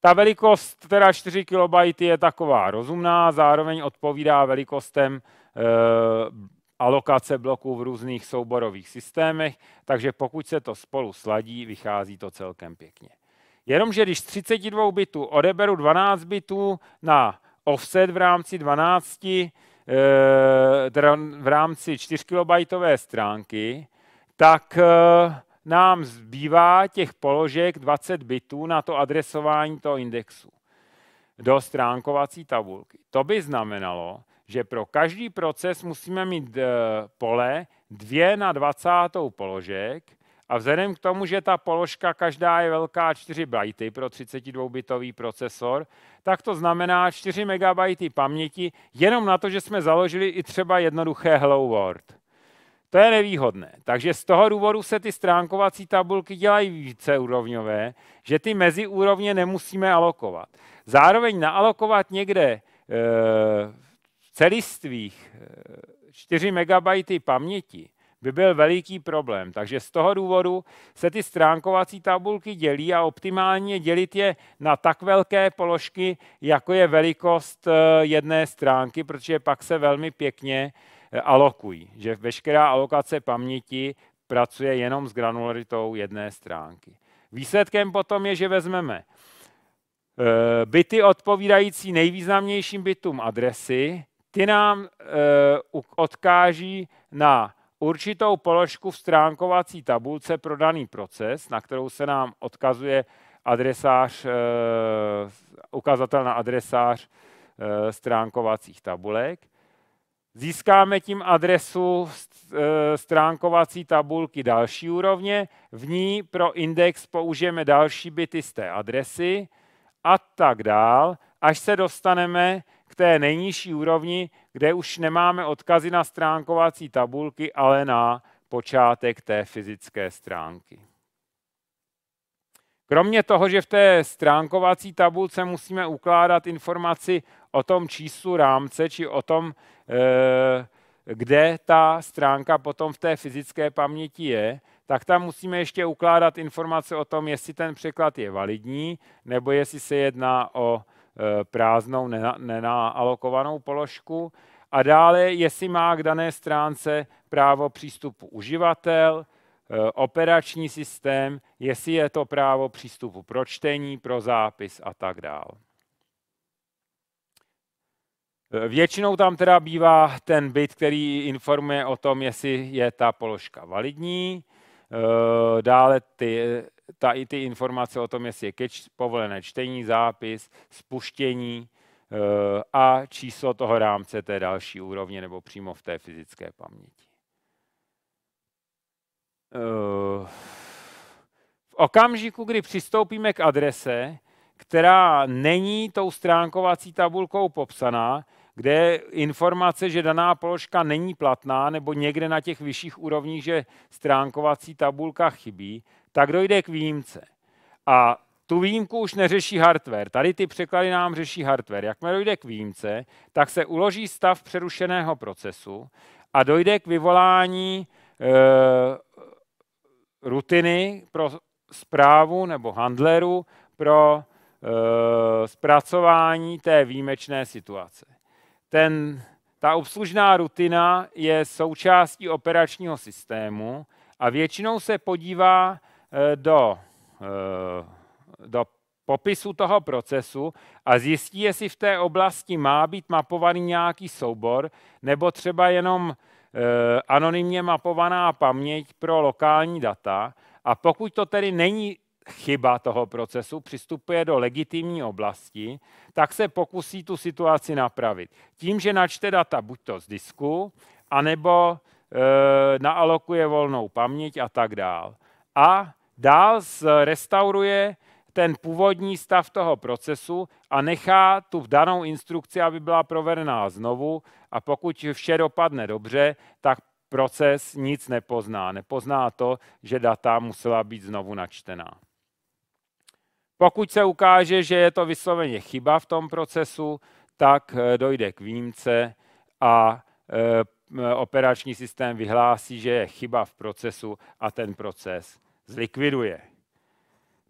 Speaker 1: Ta velikost, teda 4 KB, je taková rozumná, zároveň odpovídá velikostem alokace bloků v různých souborových systémech, takže pokud se to spolu sladí, vychází to celkem pěkně. Jenomže když z 32 bitů odeberu 12 bitů na offset v rámci 12, e, teda v rámci 4 KB stránky, tak eh, nám zbývá těch položek 20 bitů na to adresování toho indexu do stránkovací tabulky. To by znamenalo, že pro každý proces musíme mít eh, pole 2 na 20 položek a vzhledem k tomu, že ta položka každá je velká 4 byty pro 32-bitový procesor, tak to znamená 4 MB paměti jenom na to, že jsme založili i třeba jednoduché Hello World. To je nevýhodné. Takže z toho důvodu se ty stránkovací tabulky dělají víceúrovňové, že ty meziúrovně nemusíme alokovat. Zároveň naalokovat někde e, celistvých e, 4 MB paměti by byl veliký problém. Takže z toho důvodu se ty stránkovací tabulky dělí a optimálně dělit je na tak velké položky, jako je velikost e, jedné stránky, protože pak se velmi pěkně alokují, že veškerá alokace paměti pracuje jenom s granularitou jedné stránky. Výsledkem potom je, že vezmeme eh, byty odpovídající nejvýznamnějším bytům adresy, ty nám eh, odkáží na určitou položku v stránkovací tabulce pro daný proces, na kterou se nám odkazuje adresář, eh, ukazatel na adresář stránkovacích tabulek. Získáme tím adresu e, stránkovací tabulky další úrovně, v ní pro index použijeme další byty z té adresy a tak dál, až se dostaneme k té nejnižší úrovni, kde už nemáme odkazy na stránkovací tabulky, ale na počátek té fyzické stránky. Kromě toho, že v té stránkovací tabulce musíme ukládat informaci o tom číslu rámce, či o tom, eh, kde ta stránka potom v té fyzické paměti je, tak tam musíme ještě ukládat informace o tom, jestli ten překlad je validní, nebo jestli se jedná o prázdnou, nenaalokovanou položku. A dále, jestli má k dané stránce právo přístupu uživatel, eh, operační systém, jestli je to právo přístupu pro čtení, pro zápis a tak dále. Většinou tam teda bývá ten bit, který informuje o tom, jestli je ta položka validní. Eh, dále ty ta, i ty informace o tom, jestli je keč, povolené čtení, zápis, spuštění e, a číslo toho rámce té další úrovně nebo přímo v té fyzické paměti. E, v okamžiku, kdy přistoupíme k adrese, která není tou stránkovací tabulkou popsaná, kde je informace, že daná položka není platná, nebo někde na těch vyšších úrovních, že stránkovací tabulka chybí, tak dojde k výjimce. A tu výjimku už neřeší hardware. Tady ty překlady nám řeší hardware. Jakmile dojde k výjimce, tak se uloží stav přerušeného procesu a dojde k vyvolání e, rutiny pro zprávu nebo handleru pro e, zpracování té výjimečné situace ten, ta obslužná rutina je součástí operačního systému a většinou se podívá do, eh, do popisu toho procesu a zjistí, jestli v té oblasti má být mapovaný nějaký soubor, nebo třeba jenom eh, anonymně mapovaná paměť pro lokální data. A pokud to tedy není chyba toho procesu, přistupuje do legitimní oblasti, tak se pokusí tu situaci napravit. Tím, že načte data buď to z disku, anebo e, naalokuje volnou paměť a tak dál. A dál restauruje ten původní stav toho procesu a nechá tu danou instrukci, aby byla provedená znovu a pokud vše dopadne dobře, tak proces nic nepozná. Nepozná to, že data musela být znovu načtená. Pokud se ukáže, že je to vysloveně chyba v tom procesu, tak eh, dojde k výjimce a eh, operační systém vyhlásí, že je chyba v procesu a ten proces zlikviduje.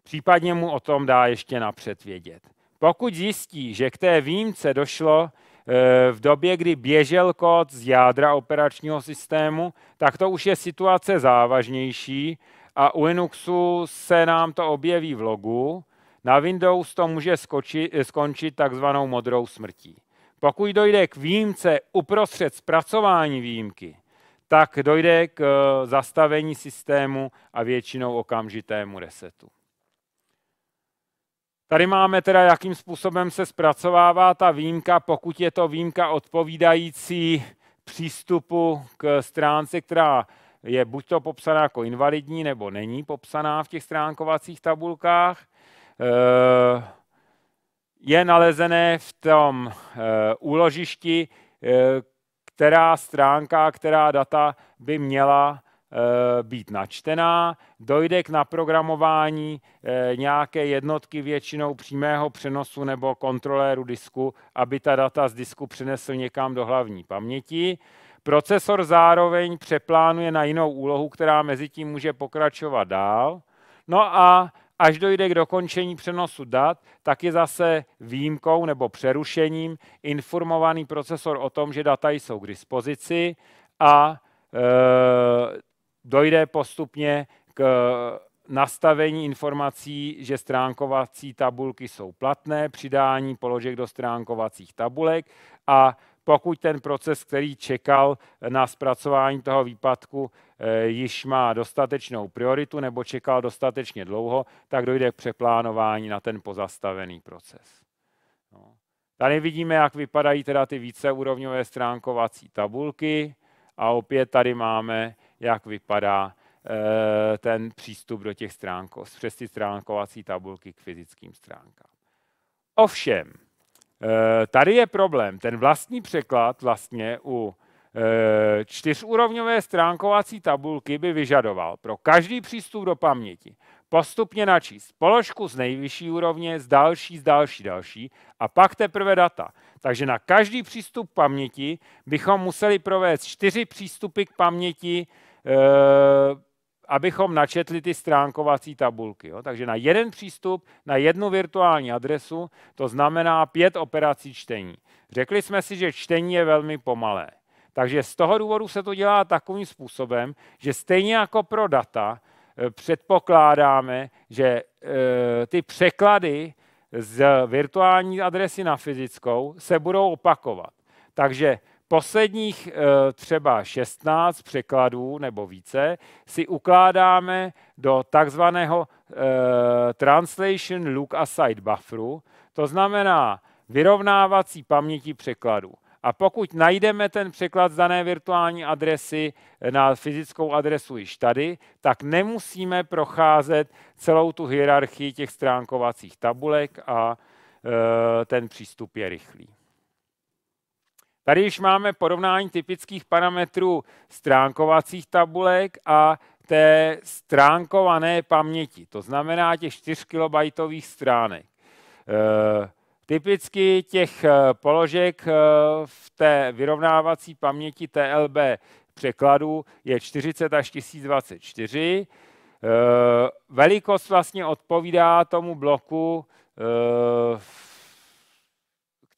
Speaker 1: Případně mu o tom dá ještě napřed vědět. Pokud zjistí, že k té výjimce došlo eh, v době, kdy běžel kód z jádra operačního systému, tak to už je situace závažnější a u Linuxu se nám to objeví v logu na Windows to může skočit, skončit takzvanou modrou smrtí. Pokud dojde k výjimce uprostřed zpracování výjimky, tak dojde k eh, zastavení systému a většinou okamžitému resetu. Tady máme teda, jakým způsobem se zpracovává ta výjimka, pokud je to výjimka odpovídající přístupu k stránce, která je buď to popsaná jako invalidní, nebo není popsaná v těch stránkovacích tabulkách. Eh, je nalezené v tom eh, úložišti, která stránka, která data by měla být načtená, dojde k naprogramování nějaké jednotky většinou přímého přenosu nebo kontroléru disku, aby ta data z disku přenesl někam do hlavní paměti. Procesor zároveň přeplánuje na jinou úlohu, která mezi tím může pokračovat dál. No a až dojde k dokončení přenosu dat, tak je zase výjimkou nebo přerušením informovaný procesor o tom, že data jsou k dispozici a e, dojde postupně k nastavení informací, že stránkovací tabulky jsou platné, přidání položek do stránkovacích tabulek a pokud ten proces, který čekal na zpracování toho výpadku, eh, již má dostatečnou prioritu nebo čekal dostatečně dlouho, tak dojde k přeplánování na ten pozastavený proces. No. Tady vidíme, jak vypadají teda ty víceúrovňové stránkovací tabulky a opět tady máme, jak vypadá eh, ten přístup do těch stránkov, přes ty stránkovací tabulky k fyzickým stránkám. Ovšem, tady je problém. Ten vlastní překlad vlastně u eh, čtyřúrovňové stránkovací tabulky by vyžadoval pro každý přístup do paměti postupně načíst položku z nejvyšší úrovně, z další, z další, další a pak teprve data. Takže na každý přístup paměti bychom museli provést čtyři přístupy k paměti eh, abychom načetli ty stránkovací tabulky. Jo. Takže na jeden přístup, na jednu virtuální adresu, to znamená pět operací čtení. Řekli jsme si, že čtení je velmi pomalé. Takže z toho důvodu se to dělá takovým způsobem, že stejně jako pro data eh, předpokládáme, že eh, ty překlady z virtuální adresy na fyzickou se budou opakovat. Takže posledních eh, třeba 16 překladů nebo více si ukládáme do takzvaného Translation Look Aside bufferu, to znamená vyrovnávací paměti překladů. A pokud najdeme ten překlad z dané virtuální adresy na fyzickou adresu již tady, tak nemusíme procházet celou tu hierarchii těch stránkovacích tabulek a ten přístup je rychlý. Tady již máme porovnání typických parametrů stránkovacích tabulek a té stránkované paměti, to znamená těch 4 KB stránek. E, Typicky těch eh, položek eh, v té vyrovnávací paměti TLB překladu je 40 až 1024. Eh, velikost vlastně odpovídá tomu bloku,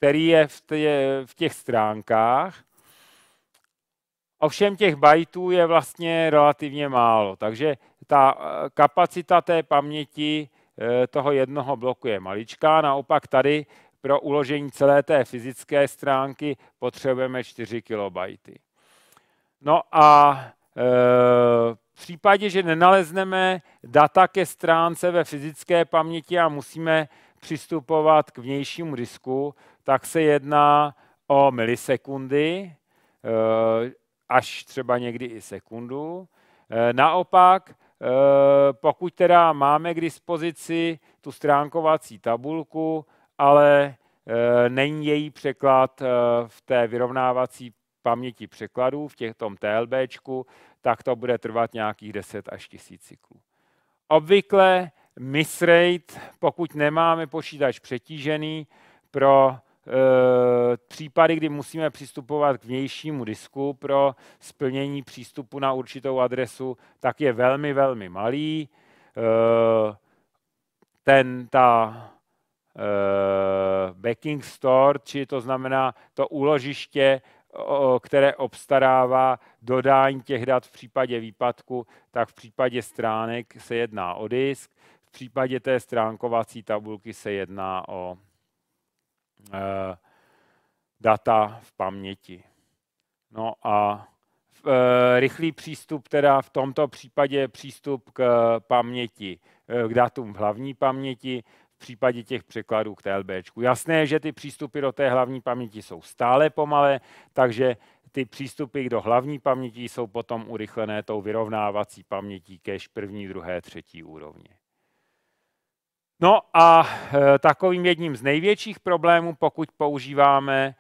Speaker 1: který je v těch stránkách. Ovšem těch bajtů je vlastně relativně málo, takže ta kapacita té paměti Eh, toho jednoho bloku je maličká, naopak tady pro uložení celé té fyzické stránky potřebujeme 4 KB. No a e, v případě, že nenalezneme data ke stránce ve fyzické paměti a musíme přistupovat k vnějšímu disku, tak se jedná o milisekundy, e, až třeba někdy i sekundu. E, naopak, Eh, pokud teda máme k dispozici tu stránkovací tabulku, ale eh, není její překlad eh, v té vyrovnávací paměti překladů, v těch tom TLBčku, tak to bude trvat nějakých 10 až 1000 cyklů. Obvykle miss rate, pokud nemáme počítač přetížený, pro Eh, případy, kdy musíme přistupovat k vnějšímu disku pro splnění přístupu na určitou adresu, tak je velmi, velmi malý. Eh, ten, ta eh, backing store, či to znamená to úložiště, které obstarává dodání těch dat v případě výpadku, tak v případě stránek se jedná o disk, v případě té stránkovací tabulky se jedná o Eh, data v paměti. No a e, rychlý přístup, teda v tomto případě přístup k paměti, e, k datům v hlavní paměti, v případě těch překladů k TLBčku. Jasné je, že ty přístupy do té hlavní paměti jsou stále pomalé, takže ty přístupy do hlavní paměti jsou potom urychlené tou vyrovnávací pamětí kež první, druhé, třetí úrovně. No a e, takovým jedním z největších problémů, pokud používáme e,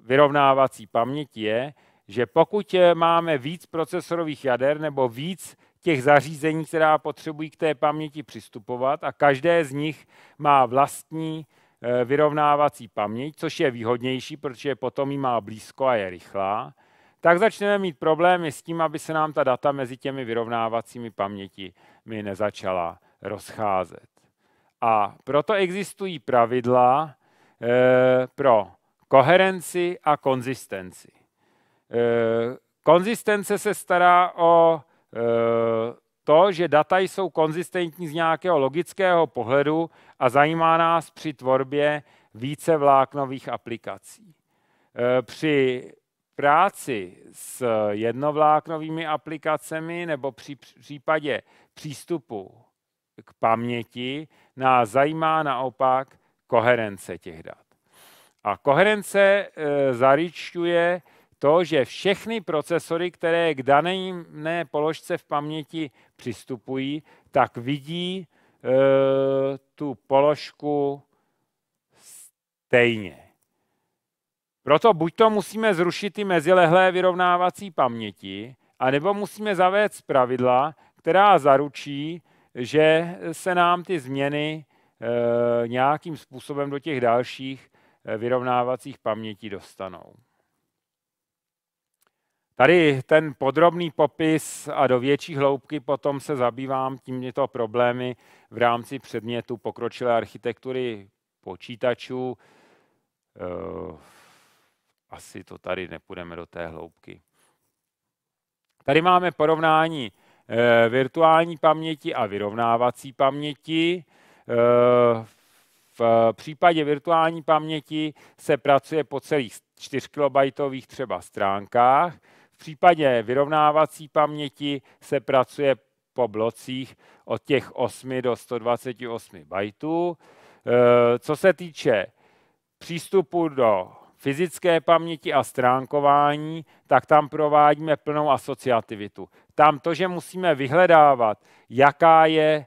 Speaker 1: vyrovnávací paměť, je, že pokud e, máme víc procesorových jader nebo víc těch zařízení, která potřebují k té paměti přistupovat a každé z nich má vlastní vyrovnávací paměť, což je výhodnější, protože potom jí má blízko a je rychlá, tak začneme mít problémy s tím, aby se nám ta data mezi těmi vyrovnávacími paměti mi nezačala rozcházet. A proto existují pravidla e, pro koherenci a konzistenci. E, konzistence se stará o e, to, že data jsou konzistentní z nějakého logického pohledu a zajímá nás při tvorbě více vláknových aplikací. Při práci s jednovláknovými aplikacemi nebo při případě přístupu k paměti nás zajímá naopak koherence těch dat. A koherence e, zajišťuje to, že všechny procesory, které k dané položce v paměti přistupují, tak vidí e, tu položku stejně. Proto buď to musíme zrušit ty mezilehlé vyrovnávací paměti, anebo musíme zavést pravidla, která zaručí, že se nám ty změny e, nějakým způsobem do těch dalších e, vyrovnávacích pamětí dostanou. Tady ten podrobný popis a do větší hloubky potom se zabývám tímto problémy v rámci předmětu pokročilé architektury počítačů. Eh, asi to tady nepůjdeme do té hloubky. Tady máme porovnání Eh, virtuální paměti a vyrovnávací paměti. Eh, v případě virtuální paměti se pracuje po celých 4 KB třeba stránkách. V případě vyrovnávací paměti se pracuje po blocích od těch 8 do 128 bajtů. Eh, co se týče přístupu do fyzické paměti a stránkování, tak tam provádíme plnou asociativitu. Tam to, že musíme vyhledávat, jaká je e,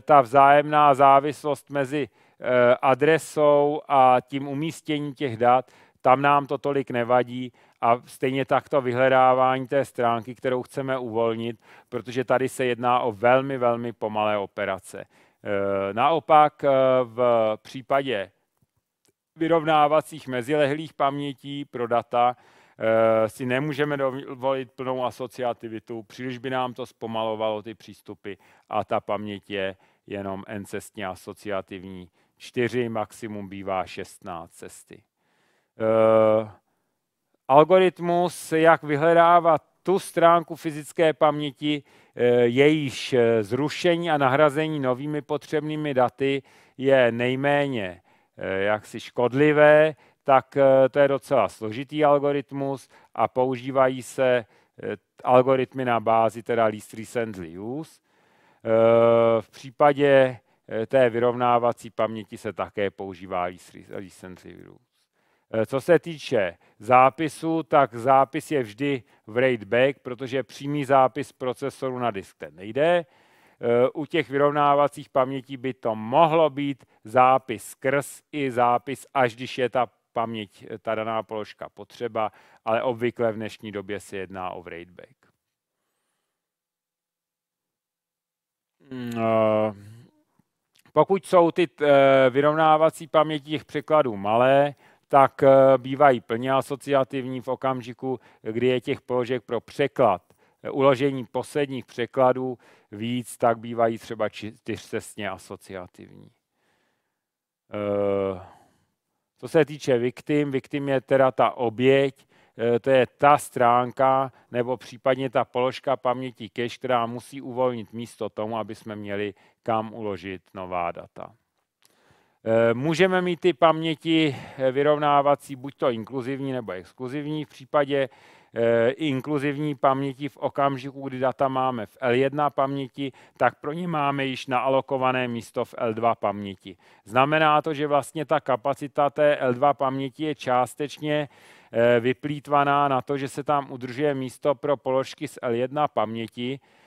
Speaker 1: ta vzájemná závislost mezi e, adresou a tím umístěním těch dat, tam nám to tolik nevadí a stejně tak to vyhledávání té stránky, kterou chceme uvolnit, protože tady se jedná o velmi, velmi pomalé operace. E, naopak v případě vyrovnávacích mezilehlých pamětí pro data eh, si nemůžeme dovolit plnou asociativitu, příliš by nám to zpomalovalo ty přístupy a ta paměť je jenom encestně asociativní. 4, maximum bývá 16 cesty. Uh, algoritmus, jak vyhledávat tu stránku fyzické paměti, uh, jejíž zrušení a nahrazení novými potřebnými daty je nejméně Eh, jaksi škodlivé, tak eh, to je docela složitý algoritmus a používají se eh, algoritmy na bázi teda least recently use. V případě té vyrovnávací paměti se také používá least recently use. Co se týče zápisu, tak zápis je vždy v RAID back, protože přímý zápis procesoru na disk ten nejde u těch vyrovnávacích pamětí by to mohlo být zápis skrz i zápis, až když je ta paměť, ta daná položka potřeba, ale obvykle v dnešní době se jedná o write back. Mm, eh, pokud jsou ty eh, vyrovnávací paměti těch překladů malé, tak eh, bývají plně asociativní v okamžiku, kdy je těch položek pro překlad uložení posledních překladů víc, tak bývají třeba čtyřcestně asociativní. Eh, co se týče victim, victim je teda ta oběť, eh, to je ta stránka nebo případně ta položka paměti cache, která musí uvolnit místo tomu, aby jsme měli kam uložit nová data. Eh, můžeme mít ty paměti vyrovnávací buď to inkluzivní nebo exkluzivní. V případě inkluzivní paměti v okamžiku, kdy data máme v L1 paměti, tak pro ně máme již naalokované místo v L2 paměti. Znamená to, že vlastně ta kapacita té L2 paměti je částečně eh, vyplýtvaná na to, že se tam udržuje místo pro položky z L1 paměti, eh,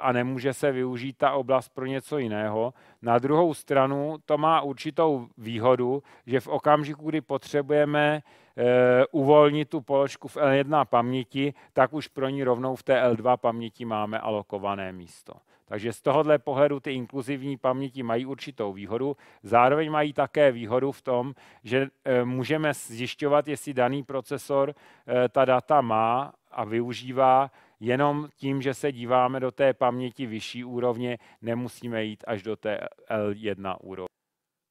Speaker 1: a nemůže se využít ta oblast pro něco jiného. Na druhou stranu to má určitou výhodu, že v okamžiku, kdy potřebujeme Eh, uvolnit tu položku v L1 paměti, tak už pro ní rovnou v té L2 paměti máme alokované místo. Takže z tohohle pohledu ty inkluzivní paměti mají určitou výhodu. Zároveň mají také výhodu v tom, že eh, můžeme zjišťovat, jestli daný procesor eh, ta data má a využívá jenom tím, že se díváme do té paměti vyšší úrovně, nemusíme jít až do té L1 úrovně.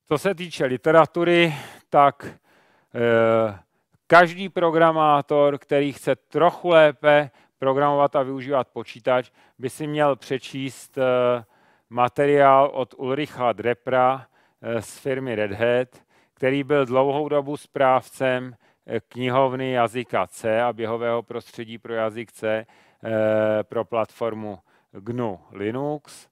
Speaker 1: Co se týče literatury, tak Každý programátor, který chce trochu lépe programovat a využívat počítač, by si měl přečíst eh, materiál od Ulricha Drepra eh, z firmy Red Hat, který byl dlouhou dobu správcem knihovny jazyka C a běhového prostředí pro jazyk C pro platformu GNU Linux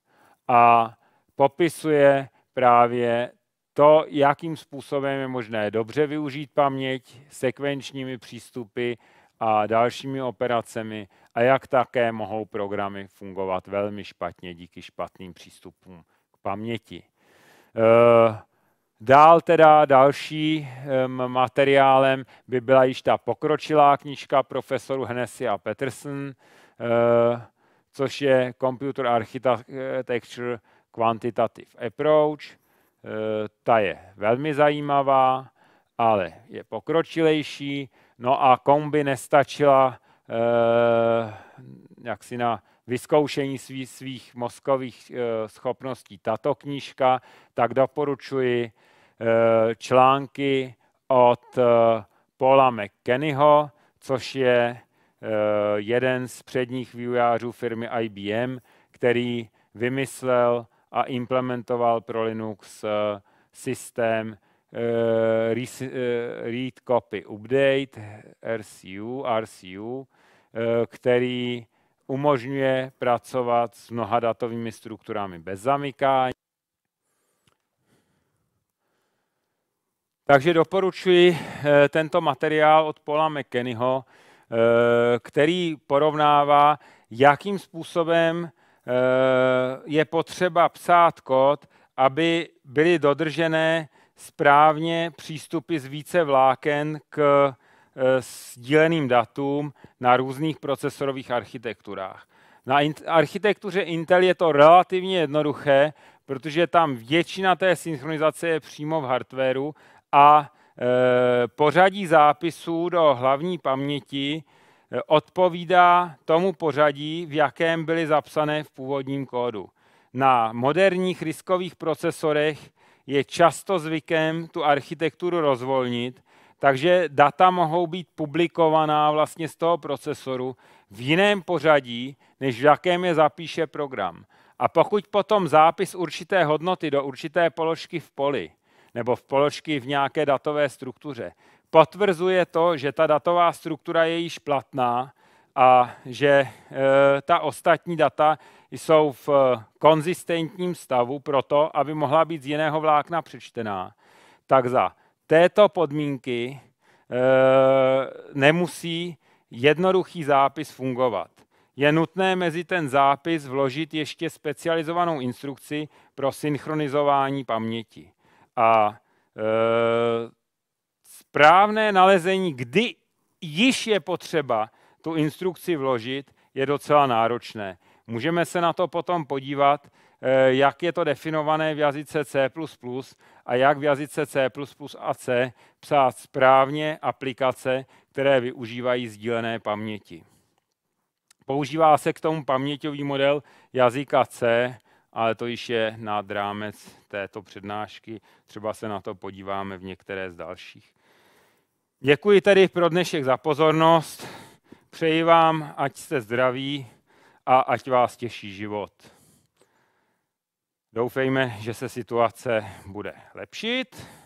Speaker 1: a popisuje právě to, jakým způsobem je možné dobře využít paměť sekvenčními přístupy a dalšími operacemi a jak také mohou programy fungovat velmi špatně díky špatným přístupům k paměti. Eh, dál teda další materiálem by byla již ta pokročilá knížka profesoru Hennessy a Peterson, eh, což je Computer Architecture Quantitative Approach. Eh, ta je velmi zajímavá, ale je pokročilejší. No a kombi nestačila eh, jaksi na vyzkoušení svých, svých mozkových eh, schopností tato knížka, tak doporučuji články od Paula McKennyho, což je jeden z předních vývojářů firmy IBM, který vymyslel a implementoval pro Linux systém Read Copy Update, RCU, RCU, který umožňuje pracovat s mnoha datovými strukturami bez zamykání. Takže doporučuji eh, tento materiál od Paula McKennyho, eh, který porovnává, jakým způsobem eh, je potřeba psát kód, aby byly dodržené správně přístupy z více vláken k sdíleným datům na různých procesorových architekturách. Na architektuře Intel je to relativně jednoduché, protože tam většina té synchronizace je přímo v hardwareu a pořadí zápisů do hlavní paměti e, odpovídá tomu pořadí, v jakém byly zapsané v původním kódu. Na moderních riskových procesorech je často zvykem tu architekturu rozvolnit, takže data mohou být publikovaná vlastně z toho procesoru v jiném pořadí, než v jakém je zapíše program. A pokud potom zápis určité hodnoty do určité položky v poli nebo v položky v nějaké datové struktuře potvrzuje to, že ta datová struktura je již platná a že e, ta ostatní data jsou v konzistentním stavu pro to, aby mohla být z jiného vlákna přečtená, tak za této podmínky e, nemusí jednoduchý zápis fungovat. Je nutné mezi ten zápis vložit ještě specializovanou instrukci pro synchronizování paměti. A e, správné nalezení, kdy již je potřeba tu instrukci vložit, je docela náročné. Můžeme se na to potom podívat, e, jak je to definované v jazyce C++ a jak v jazyce C++ a C psát správně aplikace, které využívají sdílené paměti. Používá se k tomu paměťový model jazyka C, ale to již je nad rámec této přednášky. Třeba se na to podíváme v některé z dalších. Děkuji tedy pro dnešek za pozornost. Přeji vám, ať jste zdraví a ať vás těší život. Doufejme, že se situace bude lepšit